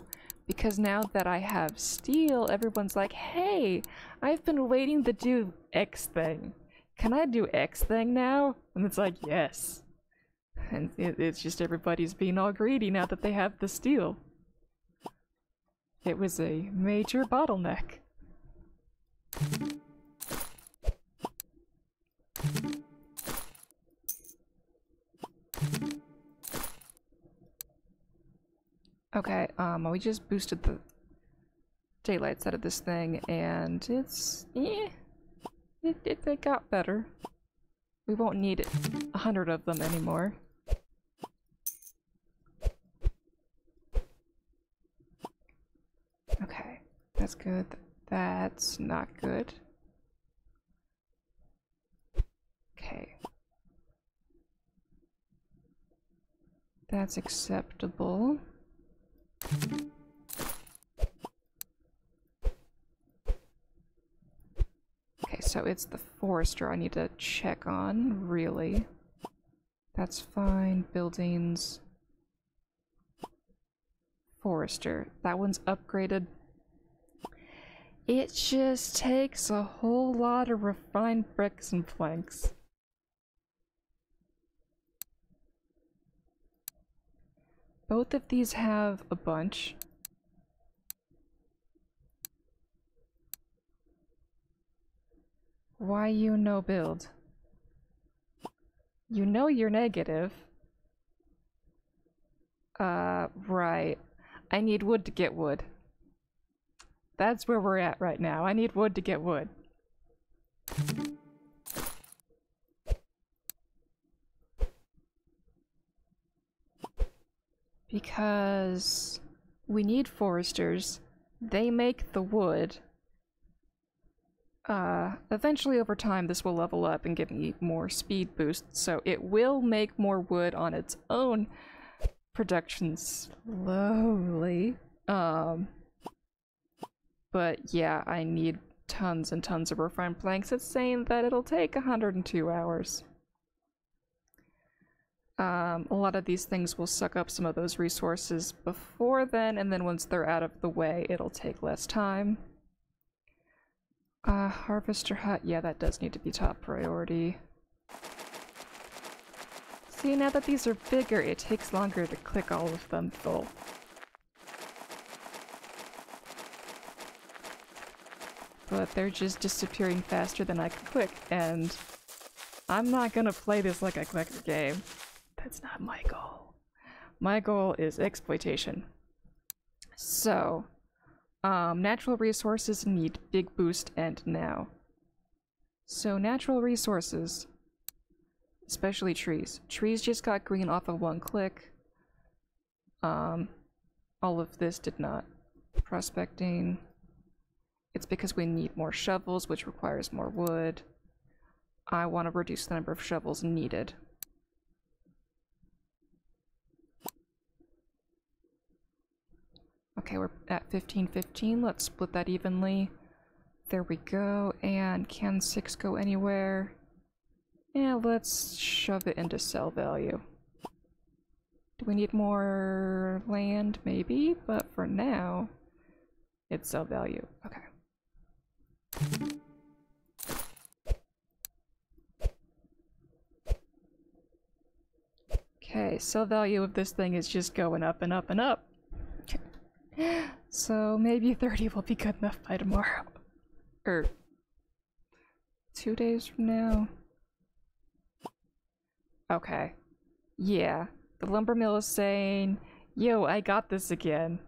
Because now that I have steel, everyone's like, hey, I've been waiting to do X thing. Can I do X thing now? And it's like, yes. And it, it's just everybody's being all greedy now that they have the steel. It was a major bottleneck. Okay, um, we just boosted the daylights out of this thing, and it's, eh, it, it, it got better. We won't need a hundred of them anymore. Okay, that's good. That's not good. Okay. That's acceptable. Okay, so it's the forester I need to check on, really. That's fine. Buildings. Forester. That one's upgraded. It just takes a whole lot of refined bricks and planks. Both of these have a bunch. Why you no build? You know you're negative. Uh, right. I need wood to get wood. That's where we're at right now. I need wood to get wood. Because we need foresters. They make the wood. Uh, eventually over time this will level up and give me more speed boosts, so it will make more wood on its own production slowly. Um, but yeah, I need tons and tons of refined planks. It's saying that it'll take 102 hours. Um, a lot of these things will suck up some of those resources before then, and then once they're out of the way, it'll take less time. Uh, Harvester Hut, yeah, that does need to be top priority. See, now that these are bigger, it takes longer to click all of them full. But they're just disappearing faster than I can click, and I'm not gonna play this like a clicker game. That's not my goal. My goal is exploitation. So, um, natural resources need big boost and now. So, natural resources, especially trees. Trees just got green off of one click. Um, all of this did not. Prospecting. It's because we need more shovels, which requires more wood. I want to reduce the number of shovels needed. Okay, we're at 15, 15. Let's split that evenly. There we go. And can 6 go anywhere? Yeah, let's shove it into sell value. Do we need more land? Maybe, but for now, it's sell value. Okay. Okay, sell value of this thing is just going up and up and up. So maybe 30 will be good enough by tomorrow. Or two days from now. Okay. Yeah. The lumber mill is saying, yo, I got this again.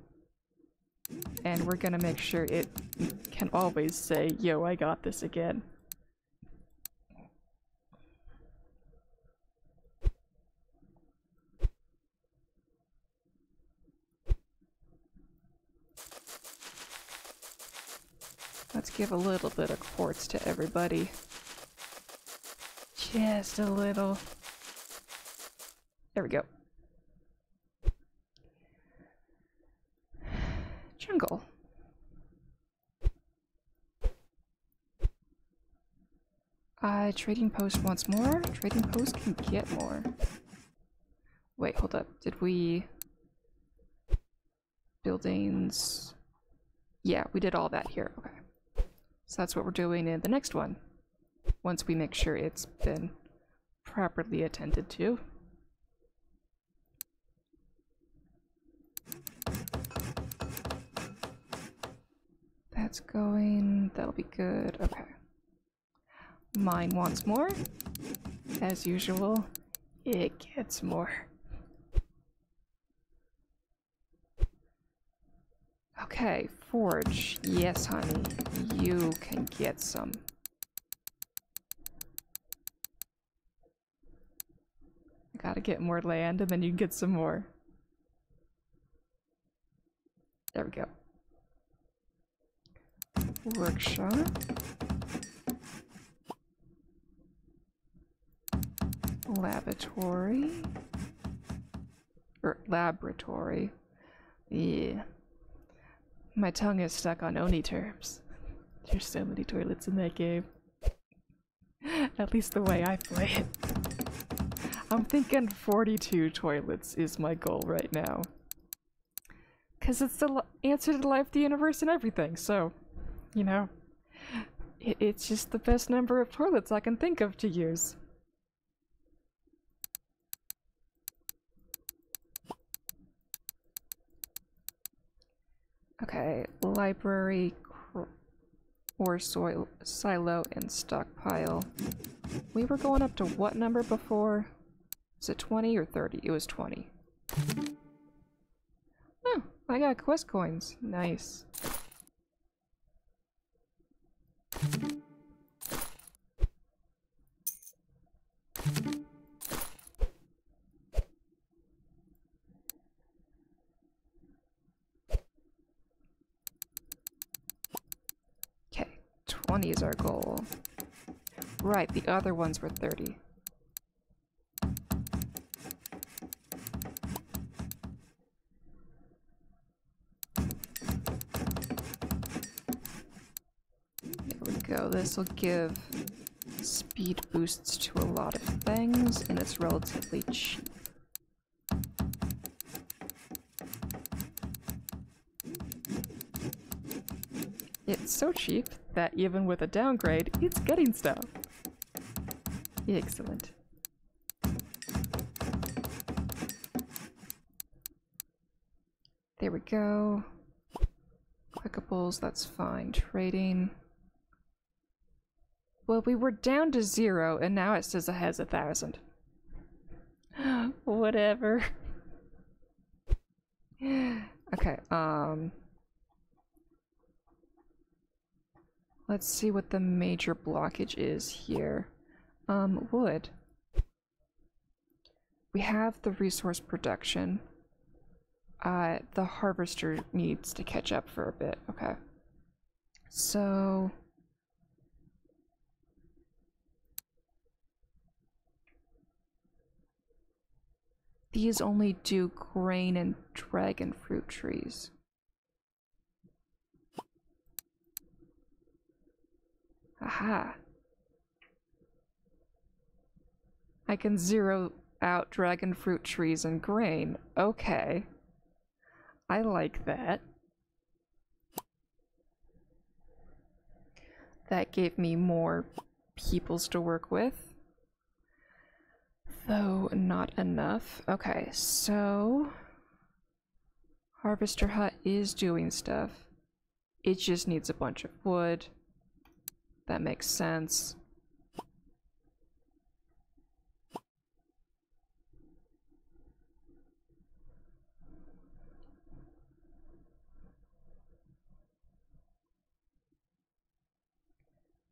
And we're gonna make sure it can always say, yo, I got this again. Let's give a little bit of quartz to everybody. Just a little. There we go. Jungle. Uh, trading post wants more. Trading post can get more. Wait, hold up. Did we... Buildings... Yeah, we did all that here. Okay. So that's what we're doing in the next one. Once we make sure it's been properly attended to. That's going, that'll be good, okay. Mine wants more. As usual, it gets more. Okay, forge. Yes, honey. You can get some. I gotta get more land and then you can get some more. There we go. Workshop. Laboratory. Or laboratory. Yeah. My tongue is stuck on Oni terms. There's so many toilets in that game. At least the way I play it. I'm thinking 42 toilets is my goal right now. Because it's the answer to life, the universe, and everything, so, you know. It it's just the best number of toilets I can think of to use. Okay, library or soil silo and stockpile. We were going up to what number before? Is it 20 or 30? It was 20. Oh, I got quest coins. Nice. 20 is our goal. Right, the other ones were 30. There we go. This will give speed boosts to a lot of things, and it's relatively cheap. It's so cheap that even with a downgrade, it's getting stuff. Excellent. There we go. Clickables, that's fine. Trading. Well, we were down to zero, and now it says it has a thousand. [gasps] Whatever. [laughs] okay, um... Let's see what the major blockage is here. Um, wood. We have the resource production. Uh, the harvester needs to catch up for a bit. Okay. So... These only do grain and dragon fruit trees. Aha. I can zero out dragon fruit trees and grain. Okay. I like that. That gave me more peoples to work with. Though not enough. Okay, so... Harvester Hut is doing stuff. It just needs a bunch of wood. That makes sense.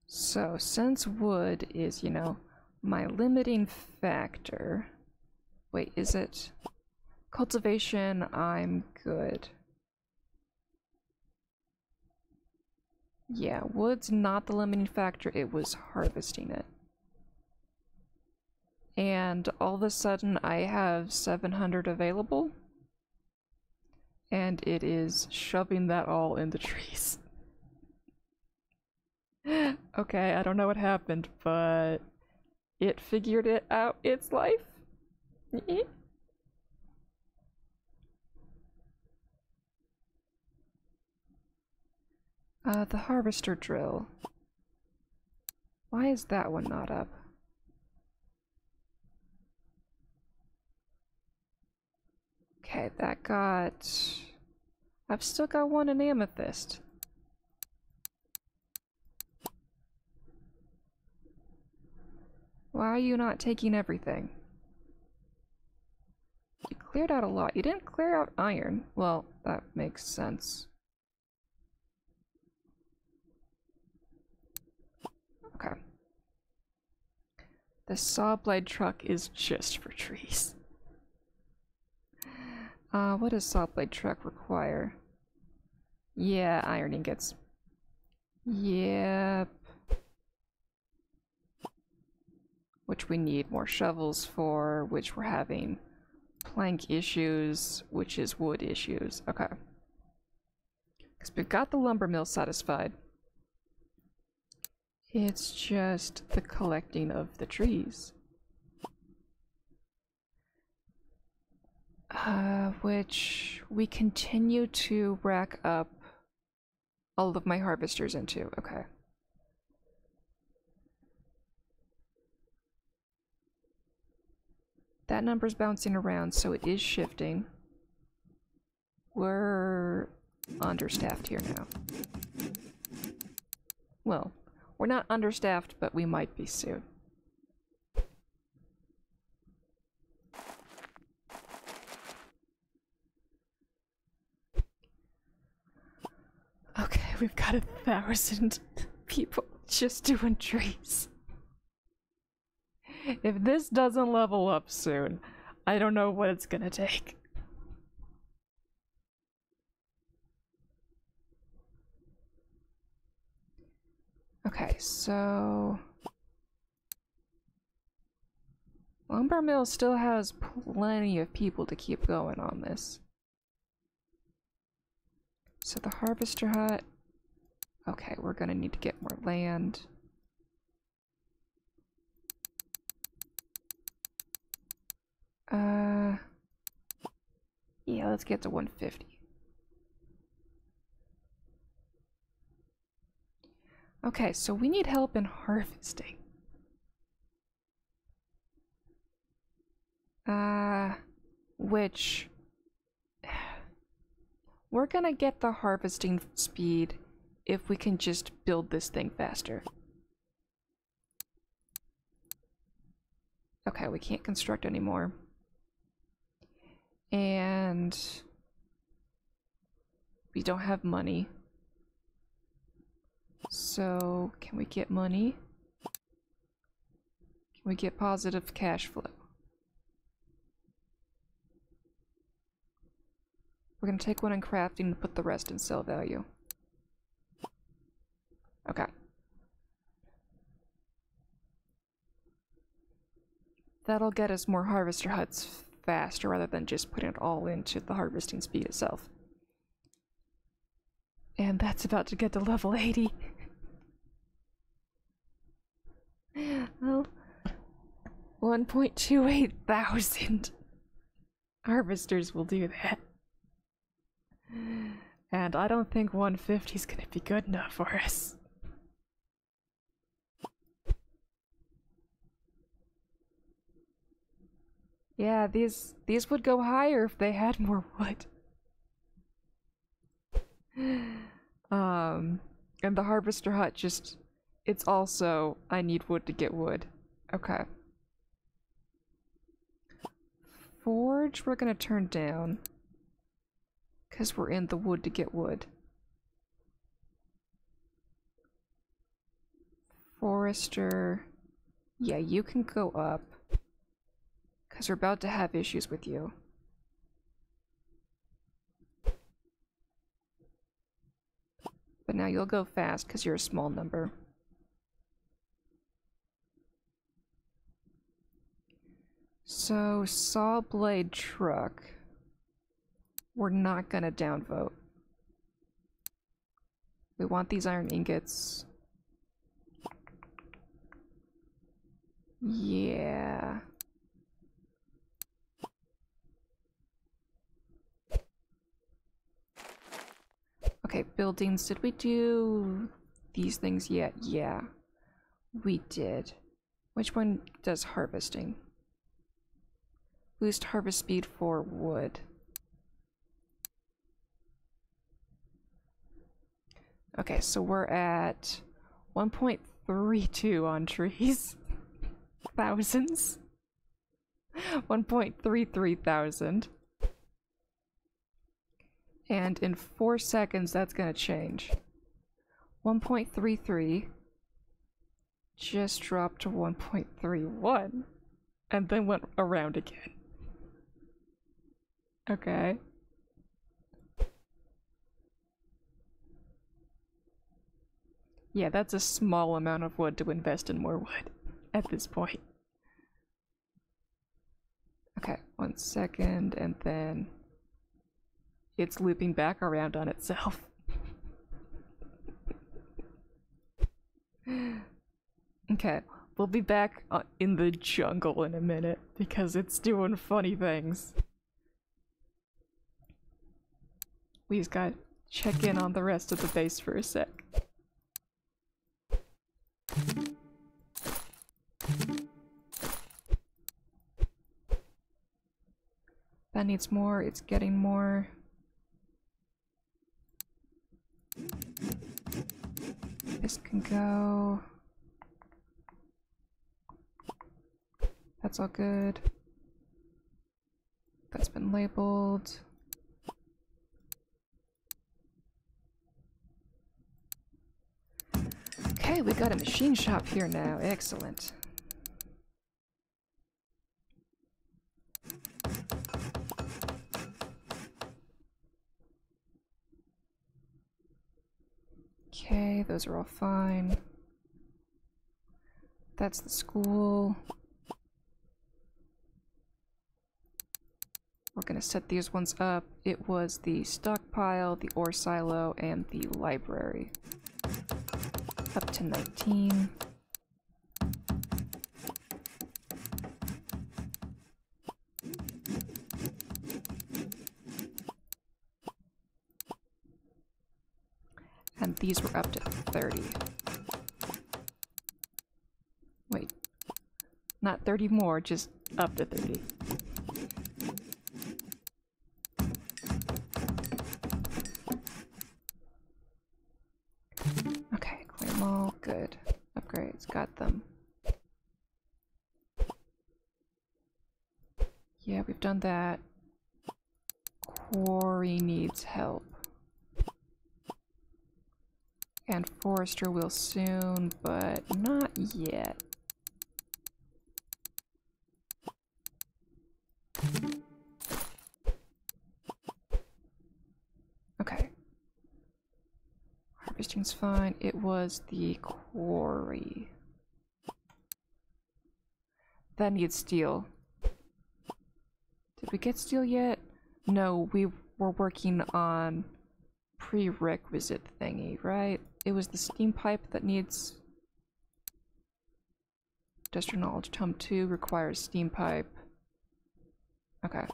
So, since wood is, you know, my limiting factor. Wait, is it? Cultivation, I'm good. Yeah, wood's not the limiting factor, it was harvesting it. And all of a sudden I have 700 available. And it is shoving that all in the [laughs] trees. okay, I don't know what happened, but it figured it out its life. Uh, the harvester drill. Why is that one not up? Okay, that got... I've still got one in amethyst. Why are you not taking everything? You cleared out a lot. You didn't clear out iron. Well, that makes sense. Okay. The saw blade truck is just for trees. Uh, what does saw blade truck require? Yeah, iron ingots. Yep. Which we need more shovels for, which we're having plank issues, which is wood issues. Okay. Because we've got the lumber mill satisfied. It's just the collecting of the trees. Uh, which we continue to rack up all of my harvesters into. Okay. That number's bouncing around, so it is shifting. We're understaffed here now. Well, we're not understaffed, but we might be soon. Okay, we've got a thousand [laughs] people just doing trees. If this doesn't level up soon, I don't know what it's gonna take. Okay, so... Lumber Mill still has plenty of people to keep going on this. So the Harvester Hut... Okay, we're gonna need to get more land. Uh... Yeah, let's get to 150. Okay, so we need help in harvesting. Uh, which... [sighs] We're gonna get the harvesting speed if we can just build this thing faster. Okay, we can't construct anymore. And... We don't have money. So, can we get money? Can we get positive cash flow? We're gonna take one in crafting and put the rest in sell value. Okay. That'll get us more harvester huts faster rather than just putting it all into the harvesting speed itself. And that's about to get to level 80. Well, 1.28 thousand [laughs] harvesters will do that. And I don't think 150 is gonna be good enough for us. Yeah, these these would go higher if they had more wood. [sighs] um, and the harvester hut just it's also I need wood to get wood. Okay. Forge we're gonna turn down. Because we're in the wood to get wood. Forester. Yeah, you can go up. Because we're about to have issues with you. But now you'll go fast because you're a small number. So, saw blade truck. We're not gonna downvote. We want these iron ingots. Yeah. Okay, buildings. Did we do these things yet? Yeah. We did. Which one does harvesting? Boost harvest speed for wood. Okay, so we're at 1.32 on trees. [laughs] Thousands. 1.33 thousand. And in four seconds, that's gonna change. 1.33 just dropped to 1.31 and then went around again. Okay. Yeah, that's a small amount of wood to invest in more wood at this point. Okay, one second, and then it's looping back around on itself. okay, we'll be back uh, in the jungle in a minute because it's doing funny things. We just gotta check in on the rest of the base for a sec. That needs more, it's getting more. This can go. That's all good. That's been labeled. Okay, we got a machine shop here now. Excellent. Okay, those are all fine. That's the school. We're gonna set these ones up. It was the stockpile, the ore silo, and the library. Up to 19. And these were up to 30. Wait. Not 30 more, just up to 30. Okay, clear them all. Good. Upgrades, got them. That. Quarry needs help. And Forester will soon, but not yet. Okay. Harvesting's fine. It was the quarry. That needs steel. We get steel yet? No, we were working on prerequisite thingy, right? It was the steam pipe that needs industrial knowledge tome 2 requires steam pipe. Okay.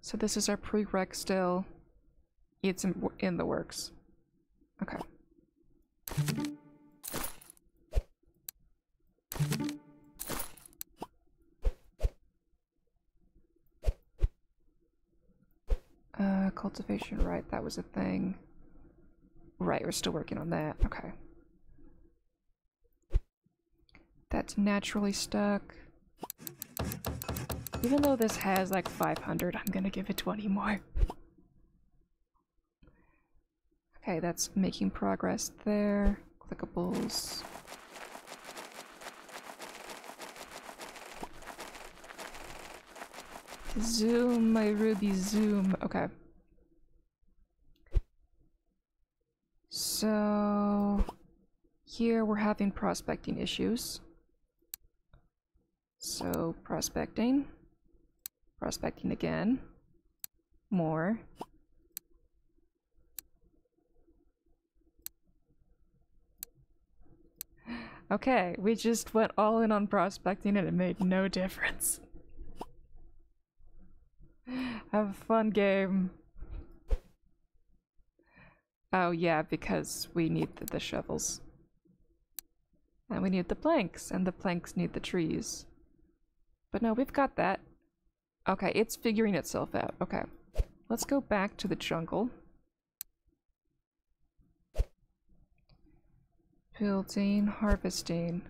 So this is our prereq still. It's in, in the works. Okay. Uh, cultivation, right, that was a thing. Right, we're still working on that. Okay. That's naturally stuck. Even though this has like 500, I'm gonna give it 20 more. Okay, that's making progress there. Clickables. Zoom, my Ruby, zoom. Okay. So, here we're having prospecting issues. So, prospecting. Prospecting again. More. Okay, we just went all in on prospecting and it made no difference. Have a fun game. Oh yeah, because we need the, the shovels. And we need the planks, and the planks need the trees. But no, we've got that. Okay, it's figuring itself out. Okay. Let's go back to the jungle. Building, harvesting.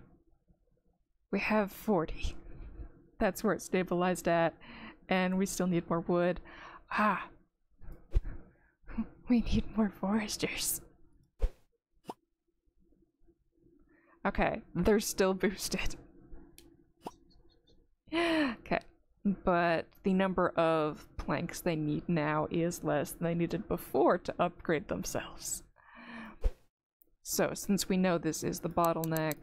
We have 40. That's where it's stabilized at. And we still need more wood. Ah! [laughs] We need more foresters. Okay, they're still boosted. [gasps] okay, but the number of planks they need now is less than they needed before to upgrade themselves. So, since we know this is the bottleneck,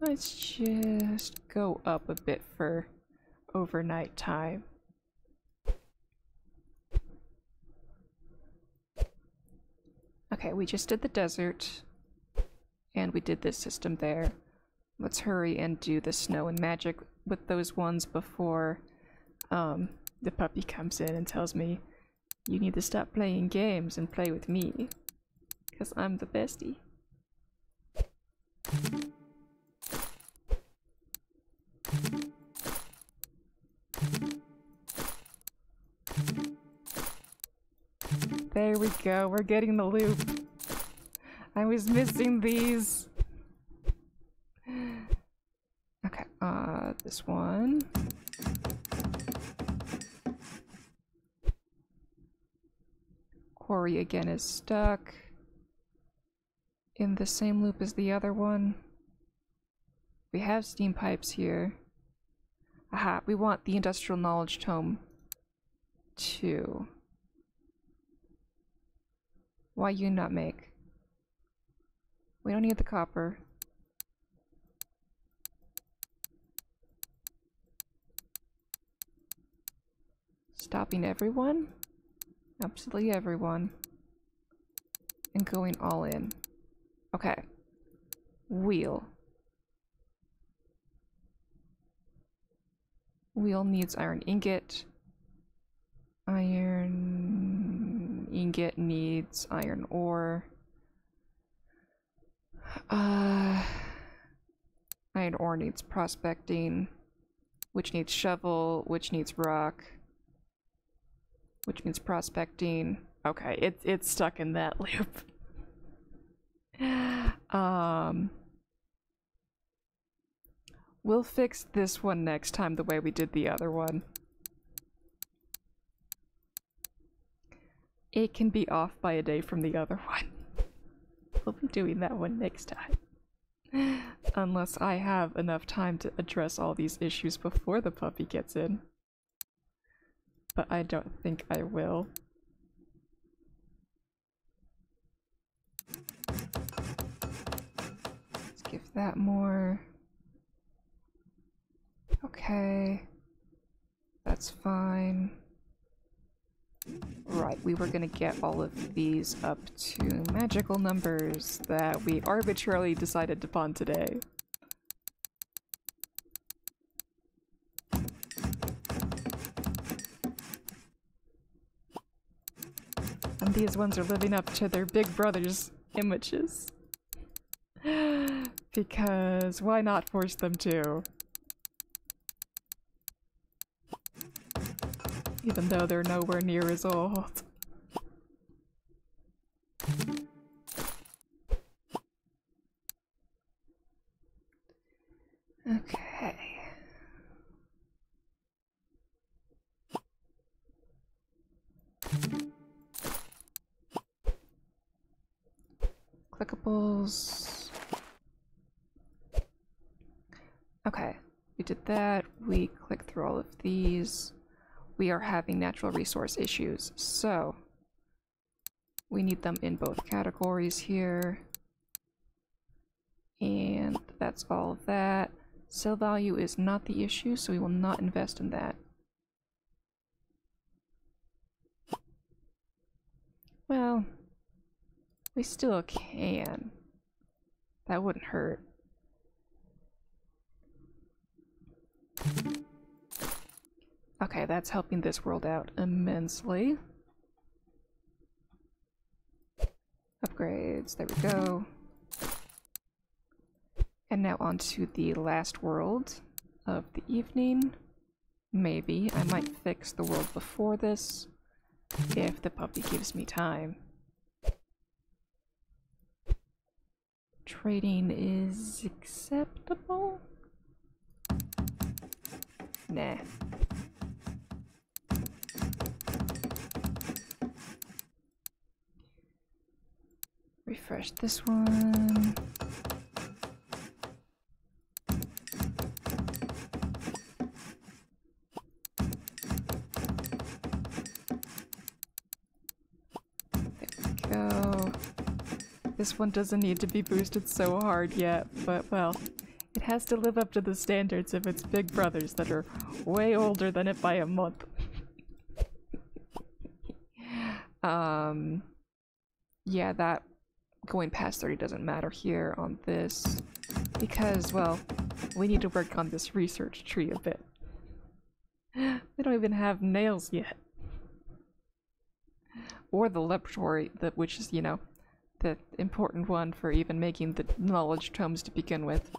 let's just go up a bit for overnight time. Okay, we just did the desert, and we did this system there. Let's hurry and do the snow and magic with those ones before um, the puppy comes in and tells me, you need to stop playing games and play with me. Because I'm the bestie. There we go, we're getting the loop. I was missing these. Okay, uh, this one. Quarry again is stuck in the same loop as the other one. We have steam pipes here. Aha, we want the industrial knowledge tome too. Why you not make? We don't need the copper. Stopping everyone? Absolutely everyone. And going all in. Okay. Wheel. Wheel needs iron ingot. Iron ingot needs iron ore. Uh, iron ore needs prospecting, which needs shovel, which needs rock, which means prospecting. Okay, it, it's stuck in that [laughs] loop. um, we'll fix this one next time the way we did the other one. It can be off by a day from the other [laughs] one. We'll be doing that one next time. [laughs] Unless I have enough time to address all these issues before the puppy gets in. But I don't think I will. Let's give that more. Okay. That's fine. Right, we were gonna get all of these up to magical numbers that we arbitrarily decided upon today. And these ones are living up to their big brother's images. [gasps] because why not force them to? Even though they're nowhere near as old. Okay. Clickables. Okay, we did that. We click through all of these. We are having natural resource issues, so we need them in both categories here. And that's all of that. Sell value is not the issue, so we will not invest in that. Well, we still can. That wouldn't hurt. Okay, that's helping this world out immensely. Upgrades, there we go. And now on to the last world of the evening. Maybe I might fix the world before this if the puppy gives me time. Trading is acceptable? Nah. Refresh this one. go. This one doesn't need to be boosted so hard yet, but well, it has to live up to the standards of its big brothers that are way older than it by a month. [laughs] um, yeah, that going past 30 doesn't matter here on this because, well, we need to work on this research tree a bit. [gasps] We don't even have nails yet or the laboratory, that which is, you know, the important one for even making the knowledge tomes to begin with.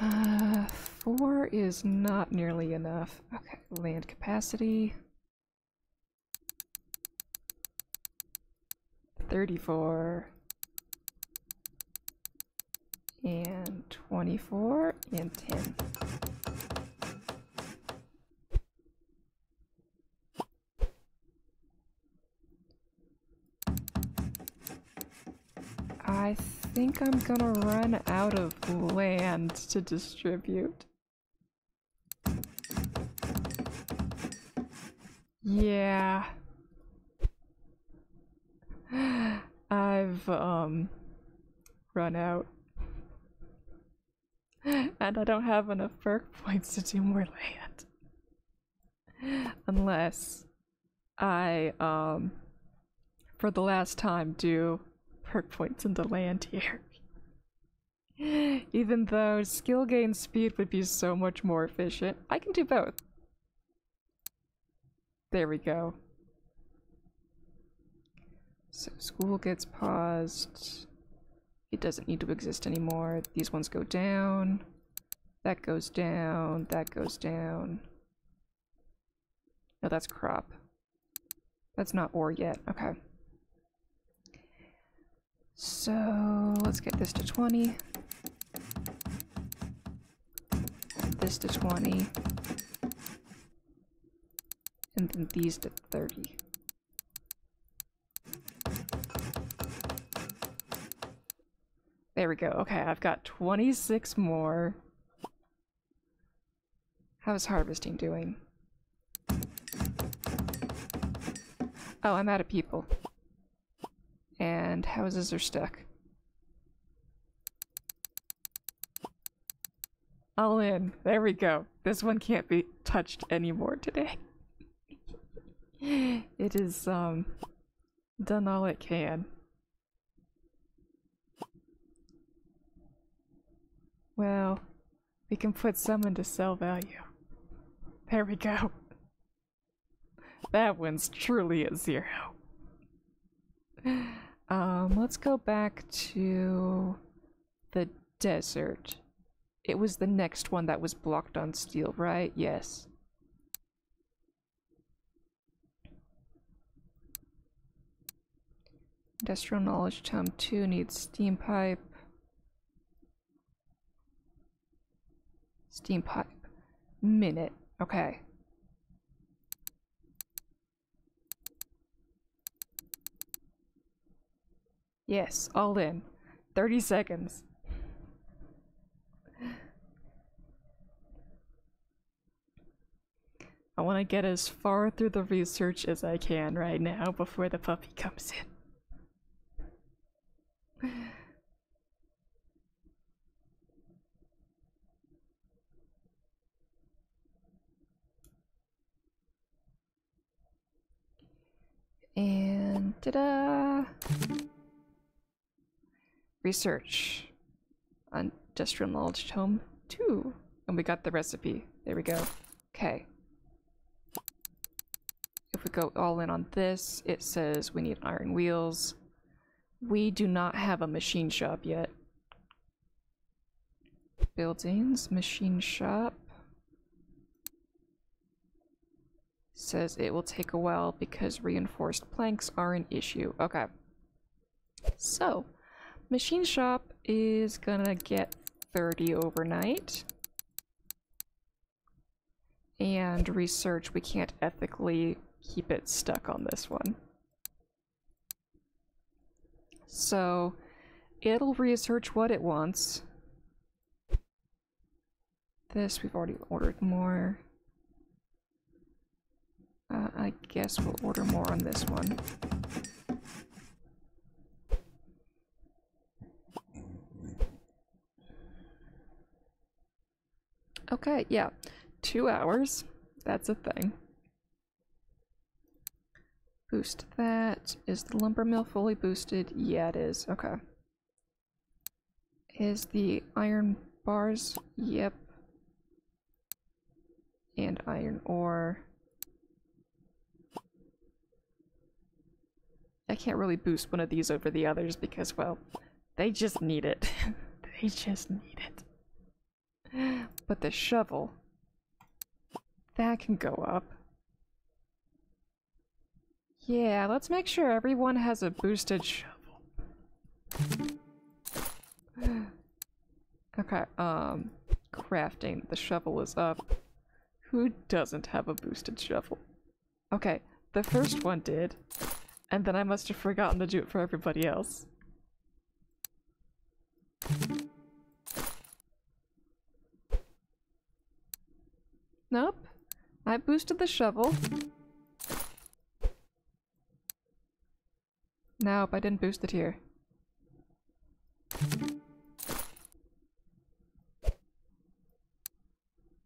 Uh, [sighs] four is not nearly enough. Okay, land capacity. 34 and 24 and 10. I think I'm gonna run out of land to distribute. Yeah. I've, um, run out. And I don't have enough perk [laughs] points to do more land. Unless I, um, for the last time, do perk points into land here. Even though skill gain speed would be so much more efficient, I can do both. There we go. So school gets paused. It doesn't need to exist anymore. These ones go down. That goes down. That goes down. No, that's crop. That's not ore yet. Okay. So let's get this to 20. This to 20. And then these to 30. There we go. Okay, I've got 26 more. How's harvesting doing? Oh, I'm out of people. And houses are stuck. All in. There we go. This one can't be touched anymore today. [laughs] it is, um, done all it can. Well, we can put some into sell value. There we go. That one's truly a zero. Um, let's go back to the desert. It was the next one that was blocked on steel, right? Yes. Industrial Knowledge Tome 2 needs steam pipe. Steam pipe. Minute. Okay. Yes, all in. 30 seconds. I want to get as far through the research as I can right now before the puppy comes in. And ta-da! Research. Industrial Knowledge Tome 2. And we got the recipe. There we go. Okay. If we go all in on this, it says we need iron wheels. We do not have a machine shop yet. Buildings, machine shop. Says it will take a while because reinforced planks are an issue. Okay. So, machine shop is gonna get 30 overnight. And research, we can't ethically keep it stuck on this one. So, it'll research what it wants. This, we've already ordered more. Uh, I guess we'll order more on this one. Okay, yeah. Two hours. That's a thing. Boost that. Is the lumber mill fully boosted? Yeah, it is. Okay. Is the iron bars? Yep. And iron ore. I can't really boost one of these over the others because, well, they just need it. [laughs] they just need it. But the shovel, that can go up. Yeah, let's make sure everyone has a boosted shovel. [gasps] okay, um, crafting. The shovel is up. Who doesn't have a boosted shovel? Okay, the first one did. And then I must have forgotten to do it for everybody else. Nope. I boosted the shovel. Nope, I didn't boost it here.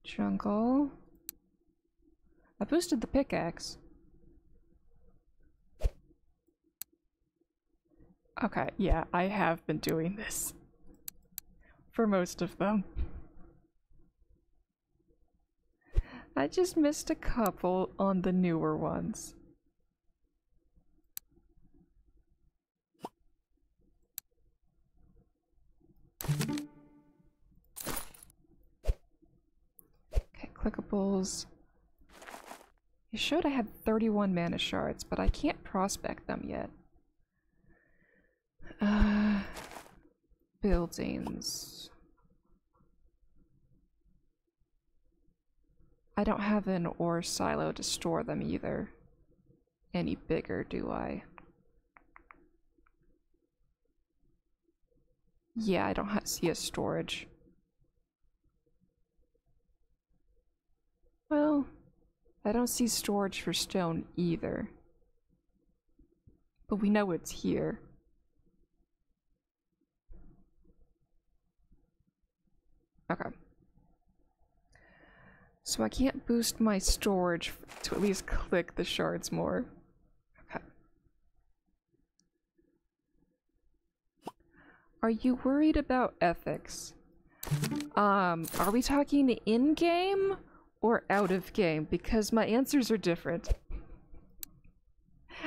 Jungle. I boosted the pickaxe. Okay, yeah, I have been doing this. For most of them. I just missed a couple on the newer ones. Okay, clickables. You showed I had 31 mana shards, but I can't prospect them yet. Buildings. I don't have an ore silo to store them either. Any bigger, do I? Yeah, I don't see a storage. Well, I don't see storage for stone either. But we know it's here. Okay. So I can't boost my storage to at least click the shards more. Okay. Are you worried about ethics? Um, are we talking in-game or out of game? Because my answers are different.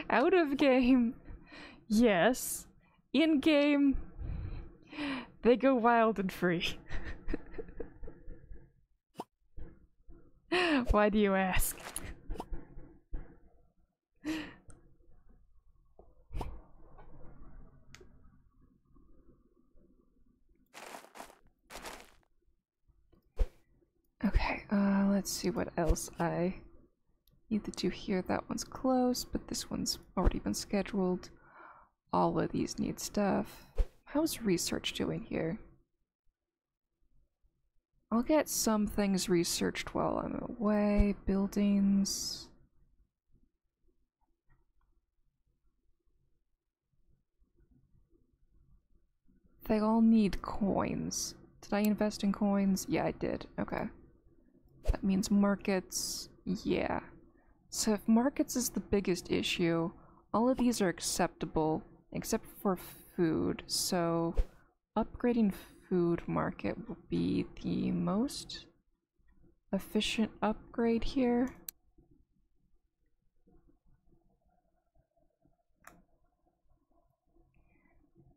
Out of game, yes. In game, they go wild and free. [laughs] [laughs] Why do you ask? Okay, uh, let's see what else I need to do here. That one's close, but this one's already been scheduled. All of these need stuff. How's research doing here? I'll get some things researched while I'm away. Buildings. They all need coins. Did I invest in coins? Yeah, I did. Okay. That means markets. Yeah. So if markets is the biggest issue, all of these are acceptable except for food. So upgrading food market will be the most efficient upgrade here.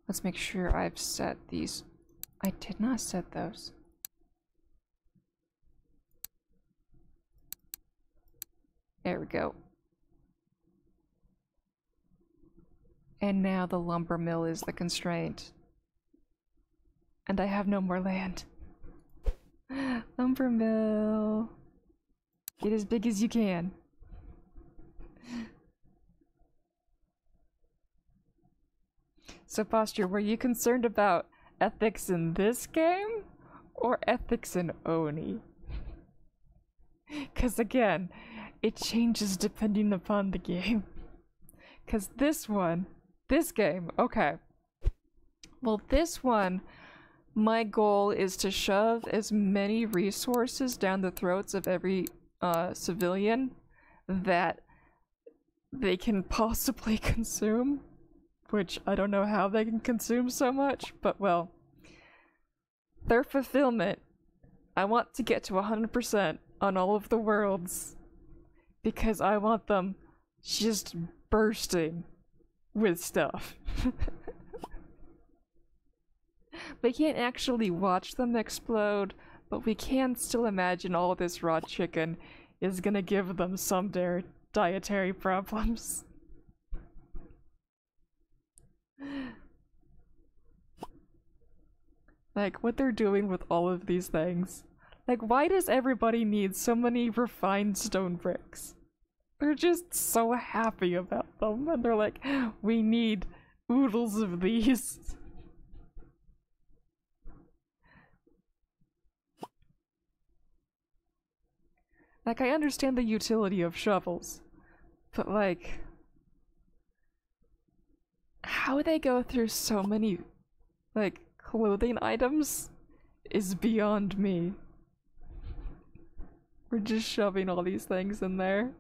Let's make sure I've set these. I did not set those. There we go. And now the lumber mill is the constraint. And I have no more land. lumber mill. Get as big as you can. So, Posture, were you concerned about ethics in this game? Or ethics in Oni? Because again, it changes depending upon the game. Because this one, this game, okay. Well, this one, my goal is to shove as many resources down the throats of every uh, civilian that they can possibly [laughs] consume. Which I don't know how they can consume so much, but well. Their fulfillment. I want to get to 100% on all of the worlds because I want them just bursting with stuff. [laughs] we can't actually watch them explode, but we can still imagine all this raw chicken is gonna give them some di dietary problems. [laughs] like, what they're doing with all of these things. Like, why does everybody need so many refined stone bricks? They're just so happy about them, and they're like, we need oodles of these. [laughs] Like, I understand the utility of shovels, but like, how they go through so many, like, clothing items is beyond me. We're just shoving all these things in there.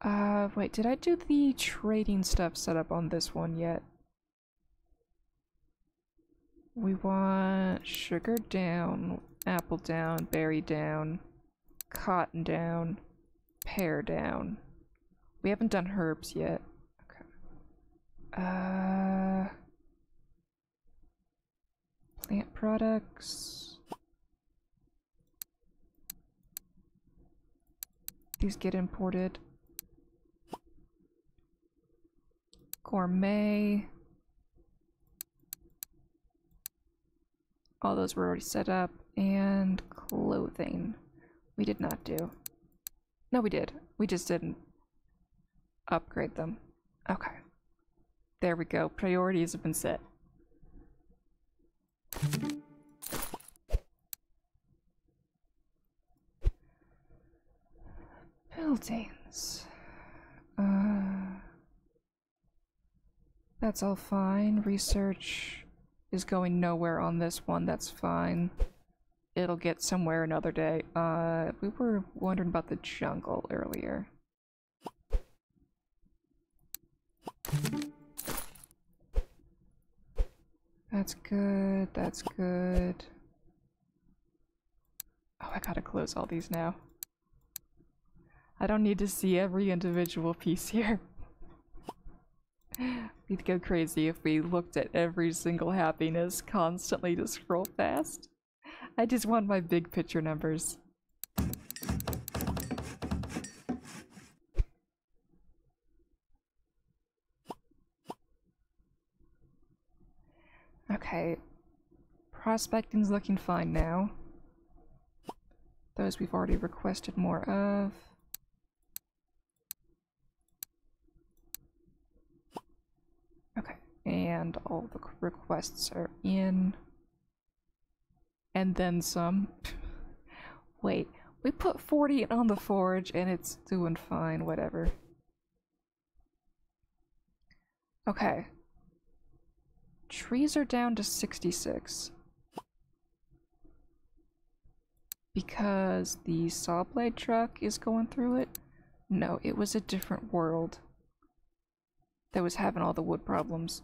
Uh, wait, did I do the trading stuff set up on this one yet? We want sugar down, apple down, berry down, cotton down, pear down. We haven't done herbs yet. Okay. Uh, plant products. These get imported. Gourmet. All those were already set up. And clothing. We did not do. No, we did. We just didn't upgrade them. Okay. There we go. Priorities have been set. Buildings. Uh, that's all fine. Research is going nowhere on this one. That's fine. It'll get somewhere another day. Uh, we were wondering about the jungle earlier. That's good, that's good. Oh, I gotta close all these now. I don't need to see every individual piece here. We'd go crazy if we looked at every single happiness constantly to scroll fast. I just want my big picture numbers. Okay. Prospecting's looking fine now. Those we've already requested more of. Okay, and all the requests are in. And then some. Wait, we put 40 on the forge and it's doing fine, whatever. Okay. Trees are down to 66. Because the saw blade truck is going through it? No, it was a different world that was having all the wood problems.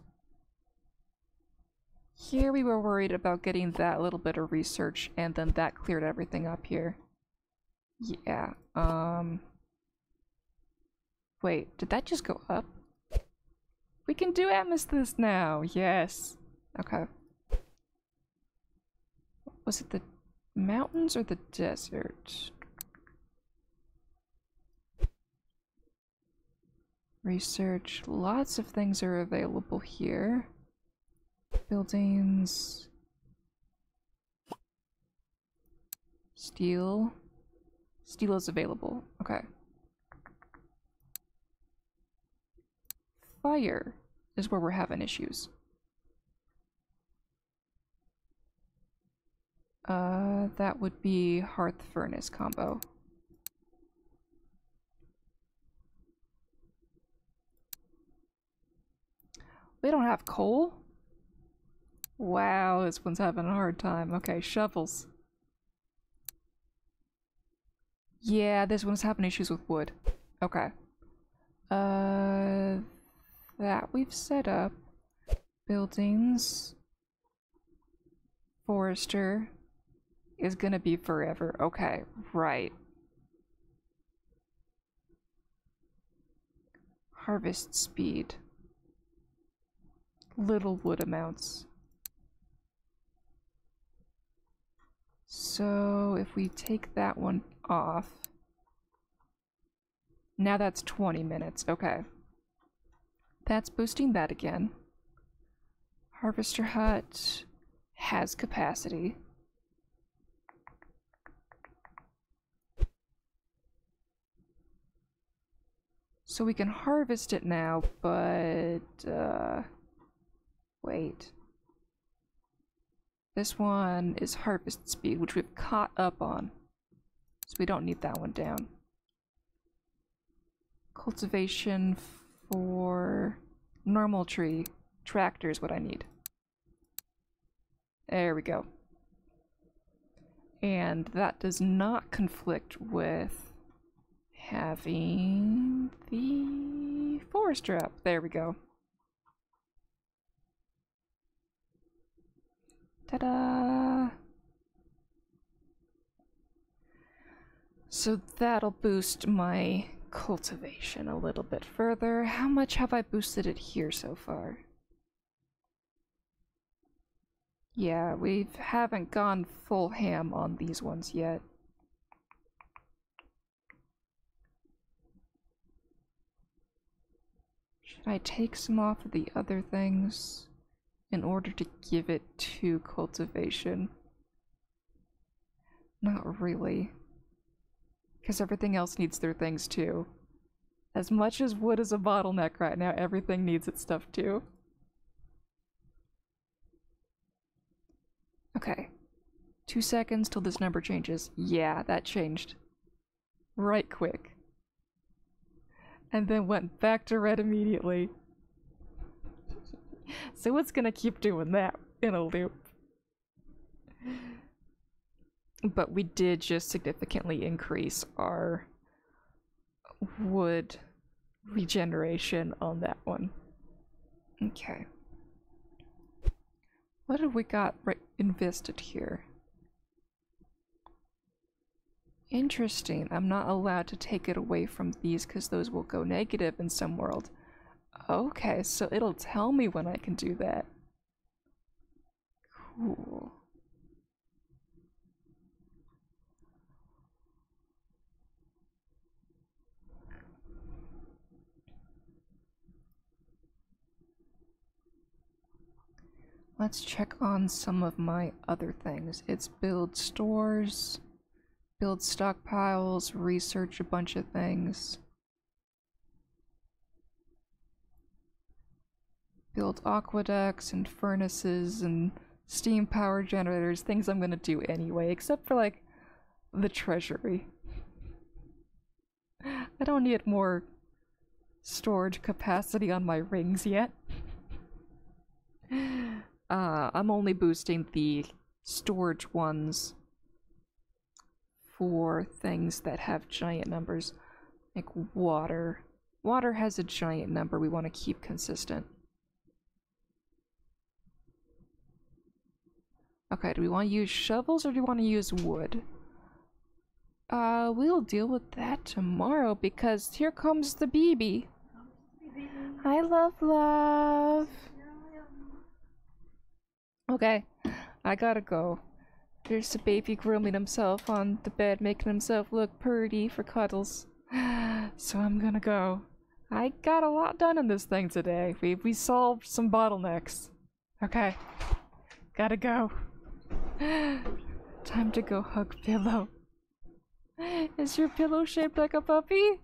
Here we were worried about getting that little bit of research and then that cleared everything up here. Yeah, um... Wait, did that just go up? We can do amethyst now, yes. Okay. Was it the mountains or the desert? Research. Lots of things are available here. Buildings. Steel. Steel is available. Okay. Fire is where we're having issues. Uh, that would be hearth furnace combo. We don't have coal? Wow, this one's having a hard time. Okay, shovels. Yeah, this one's having issues with wood. Okay. Uh, that we've set up. Buildings. Forester is gonna be forever. Okay, right. Harvest speed. Little wood amounts. So if we take that one off, now that's 20 minutes. Okay. That's boosting that again. Harvester Hut has capacity. So we can harvest it now, but, uh, wait. This one is harvest speed, which we've caught up on. So we don't need that one down. Cultivation for normal tree. Tractor is what I need. There we go. And that does not conflict with having the forester up. There we go. Ta-da! So that'll boost my cultivation a little bit further. How much have I boosted it here so far? Yeah, we haven't gone full ham on these ones yet. Should I take some off of the other things in order to give it to cultivation? Not really. Because everything else needs their things too. As much as wood is a bottleneck right now, everything needs its stuff too. Okay. Two seconds till this number changes. Yeah, that changed. Right quick. And then went back to red immediately. So it's gonna keep doing that in a loop. But we did just significantly increase our wood regeneration on that one. Okay. What have we got right invested here? Interesting. I'm not allowed to take it away from these because those will go negative in some world. Okay, so it'll tell me when I can do that. Cool. Let's check on some of my other things. It's build stores, build stockpiles, research a bunch of things. Build aqueducts and furnaces and steam power generators, things I'm gonna do anyway, except for like the treasury. I don't need more storage capacity on my rings yet. Uh, I'm only boosting the storage ones for things that have giant numbers, like water. Water has a giant number we want to keep consistent. Okay, do we want to use shovels or do we want to use wood? Uh, we'll deal with that tomorrow because here comes the BB. Hi, love, love. Okay, I gotta go. There's the baby grooming himself on the bed, making himself look pretty for cuddles. [sighs] So I'm gonna go. I got a lot done in this thing today. We we solved some bottlenecks. Okay. Gotta go. [gasps] Time to go hug pillow. Is your pillow shaped like a puppy?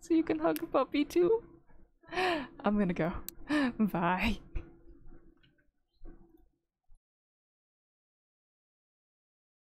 So you can hug a puppy too? [gasps] I'm gonna go. Bye.